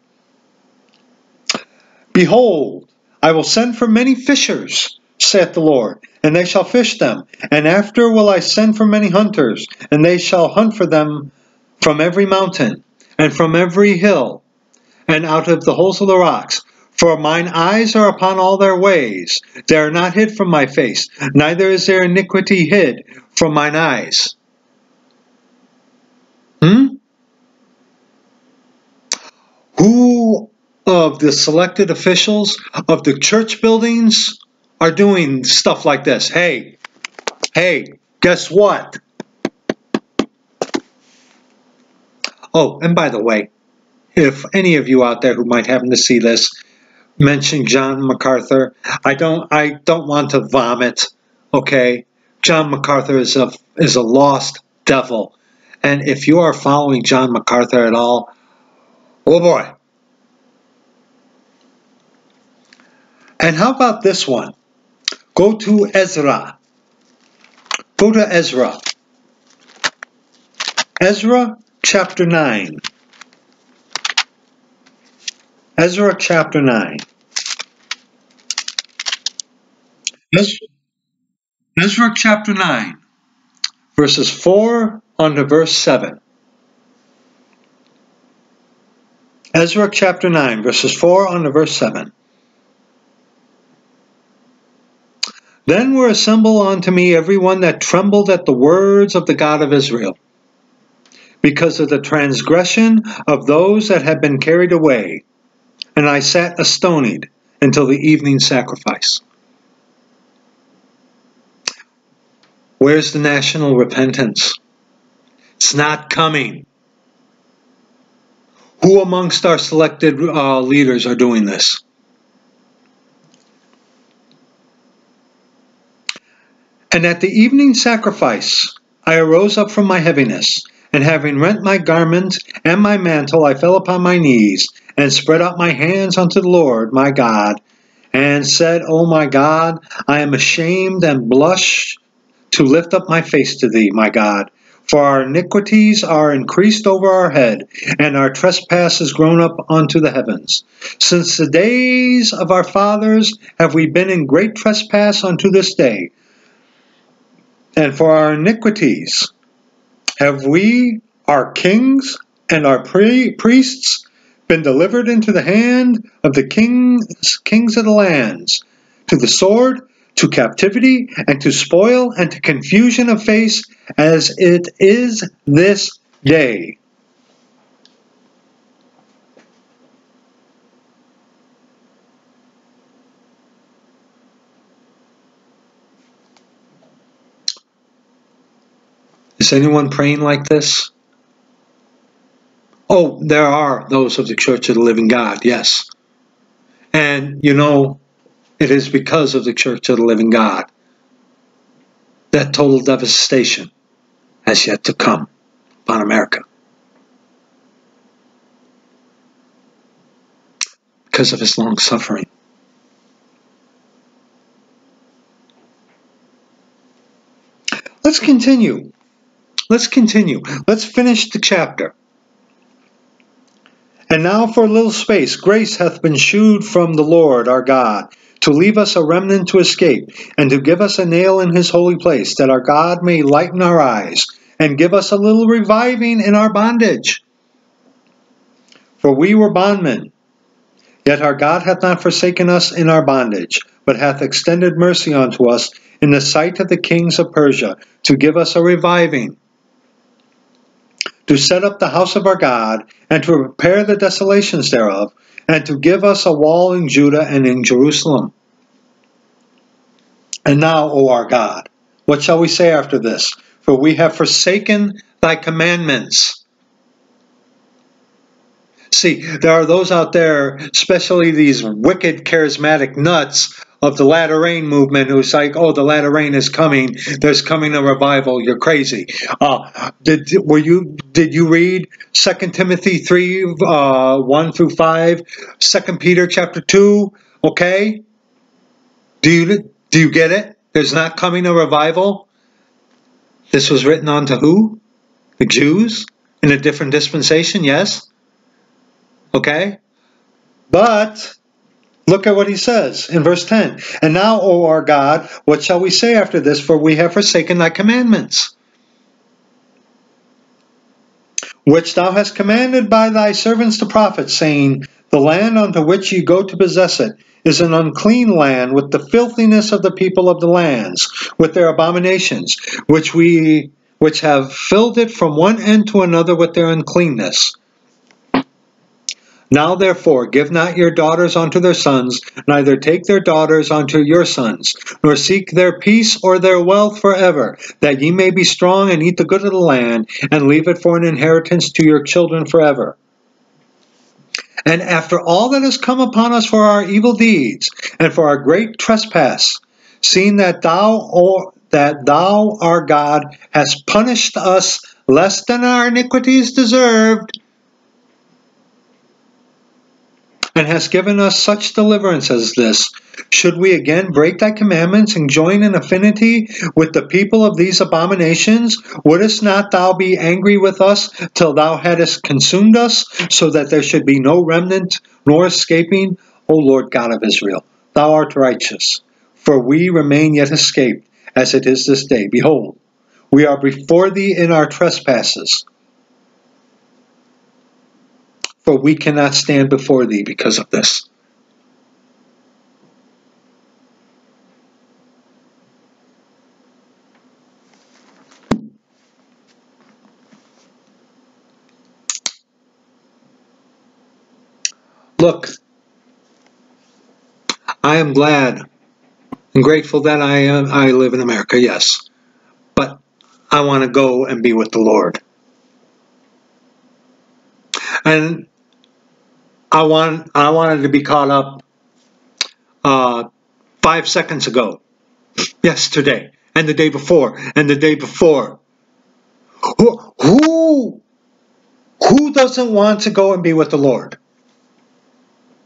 Behold, I will send for many fishers, saith the Lord, and they shall fish them. And after will I send for many hunters, and they shall hunt for them from every mountain, and from every hill, and out of the holes of the rocks. For mine eyes are upon all their ways. They are not hid from my face, neither is their iniquity hid from mine eyes. Hmm? Who of the selected officials of the church buildings are doing stuff like this? Hey, hey, guess what? Oh, and by the way, if any of you out there who might happen to see this mention John MacArthur, I don't I don't want to vomit, okay? John MacArthur is a is a lost devil. And if you are following John MacArthur at all, oh boy. And how about this one? Go to Ezra. Go to Ezra. Ezra chapter 9. Ezra chapter 9. Ezra chapter 9, verses 4 on to verse 7. Ezra chapter 9, verses 4 on to verse 7. Then were assembled unto me every one that trembled at the words of the God of Israel, because of the transgression of those that had been carried away, and I sat astonied until the evening sacrifice. Where's the national repentance? It's not coming. Who amongst our selected uh, leaders are doing this? And at the evening sacrifice, I arose up from my heaviness, and having rent my garment and my mantle, I fell upon my knees, and spread out my hands unto the Lord my God, and said, O my God, I am ashamed and blush to lift up my face to thee, my God. For our iniquities are increased over our head, and our trespasses grown up unto the heavens. Since the days of our fathers have we been in great trespass unto this day. And for our iniquities have we, our kings and our priests, been delivered into the hand of the kings, kings of the lands, to the sword, to captivity, and to spoil, and to confusion of face, as it is this day. Is anyone praying like this? Oh, there are those of the Church of the Living God, yes. And you know, it is because of the Church of the Living God that total devastation has yet to come upon America. Because of his long suffering. Let's continue. Let's continue. Let's finish the chapter. And now for a little space, grace hath been shewed from the Lord our God, to leave us a remnant to escape, and to give us a nail in his holy place, that our God may lighten our eyes, and give us a little reviving in our bondage. For we were bondmen, yet our God hath not forsaken us in our bondage, but hath extended mercy unto us in the sight of the kings of Persia, to give us a reviving to set up the house of our God, and to repair the desolations thereof, and to give us a wall in Judah and in Jerusalem. And now, O our God, what shall we say after this? For we have forsaken thy commandments. See, there are those out there, especially these wicked charismatic nuts, of the latter rain movement who's like, oh, the latter rain is coming. There's coming a revival. You're crazy. Uh, did were you did you read Second Timothy three uh, one through five, Second Peter chapter two? Okay. Do you do you get it? There's not coming a revival. This was written on to who? The Jews in a different dispensation. Yes. Okay. But Look at what he says in verse 10. And now, O our God, what shall we say after this? For we have forsaken thy commandments, which thou hast commanded by thy servants the prophets, saying, The land unto which ye go to possess it is an unclean land with the filthiness of the people of the lands, with their abominations, which we which have filled it from one end to another with their uncleanness. Now therefore give not your daughters unto their sons, neither take their daughters unto your sons, nor seek their peace or their wealth forever, that ye may be strong and eat the good of the land, and leave it for an inheritance to your children forever. And after all that has come upon us for our evil deeds, and for our great trespass, seeing that thou or that thou our God hast punished us less than our iniquities deserved, and hast given us such deliverance as this, should we again break thy commandments and join in affinity with the people of these abominations? Wouldst not thou be angry with us till thou hadst consumed us, so that there should be no remnant nor escaping? O Lord God of Israel, thou art righteous, for we remain yet escaped, as it is this day. Behold, we are before thee in our trespasses for we cannot stand before thee because of this. Look, I am glad and grateful that I am, I live in America, yes. But I want to go and be with the Lord. And I want I wanted to be caught up uh, five seconds ago, yesterday, and the day before, and the day before. Who who who doesn't want to go and be with the Lord?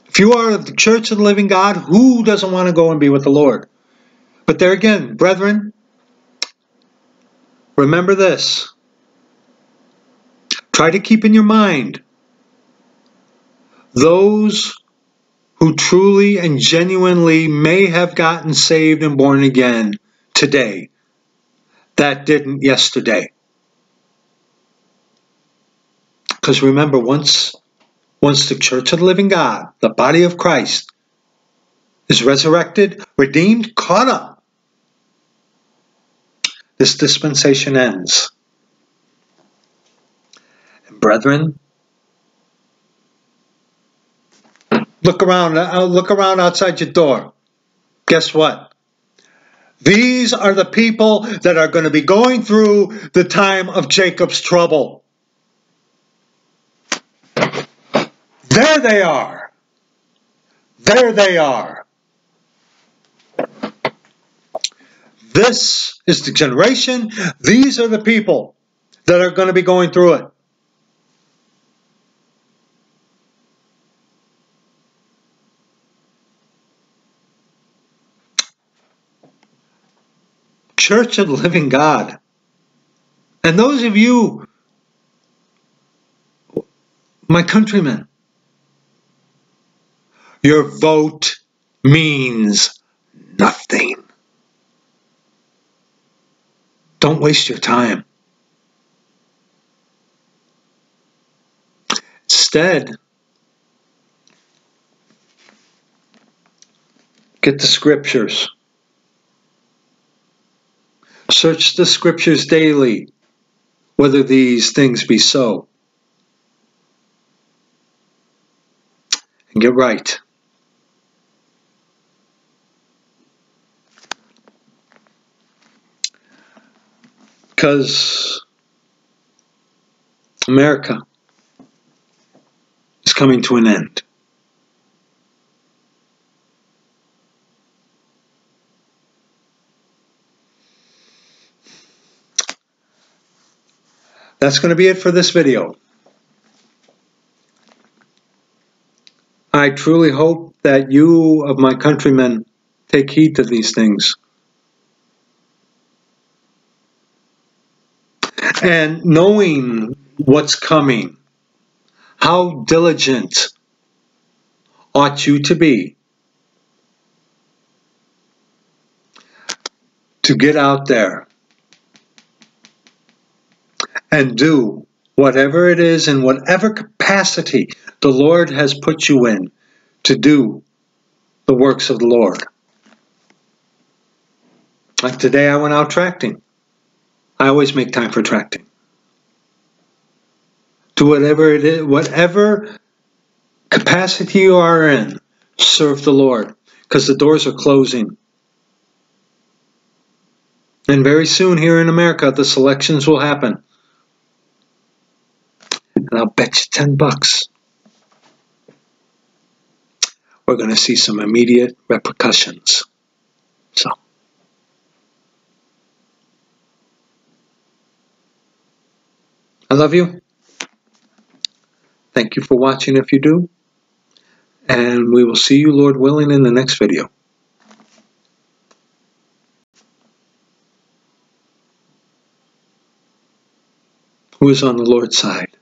If you are of the Church of the Living God, who doesn't want to go and be with the Lord? But there again, brethren, remember this. Try to keep in your mind those who truly and genuinely may have gotten saved and born again today that didn't yesterday. Because remember, once, once the Church of the Living God, the body of Christ, is resurrected, redeemed, caught up, this dispensation ends. And brethren, Look around. Uh, look around outside your door. Guess what? These are the people that are going to be going through the time of Jacob's trouble. There they are. There they are. This is the generation. These are the people that are going to be going through it. Church of the Living God. And those of you, my countrymen, your vote means nothing. Don't waste your time. Instead, get the scriptures. Search the scriptures daily, whether these things be so. And get right. Because America is coming to an end. That's going to be it for this video. I truly hope that you of my countrymen take heed to these things. And knowing what's coming, how diligent ought you to be to get out there and do whatever it is in whatever capacity the Lord has put you in to do the works of the Lord. Like today, I went out tracting. I always make time for tracting. Do whatever it is, whatever capacity you are in, serve the Lord because the doors are closing. And very soon here in America, the selections will happen. And I'll bet you 10 bucks we're going to see some immediate repercussions. So. I love you. Thank you for watching if you do. And we will see you, Lord willing, in the next video. Who is on the Lord's side?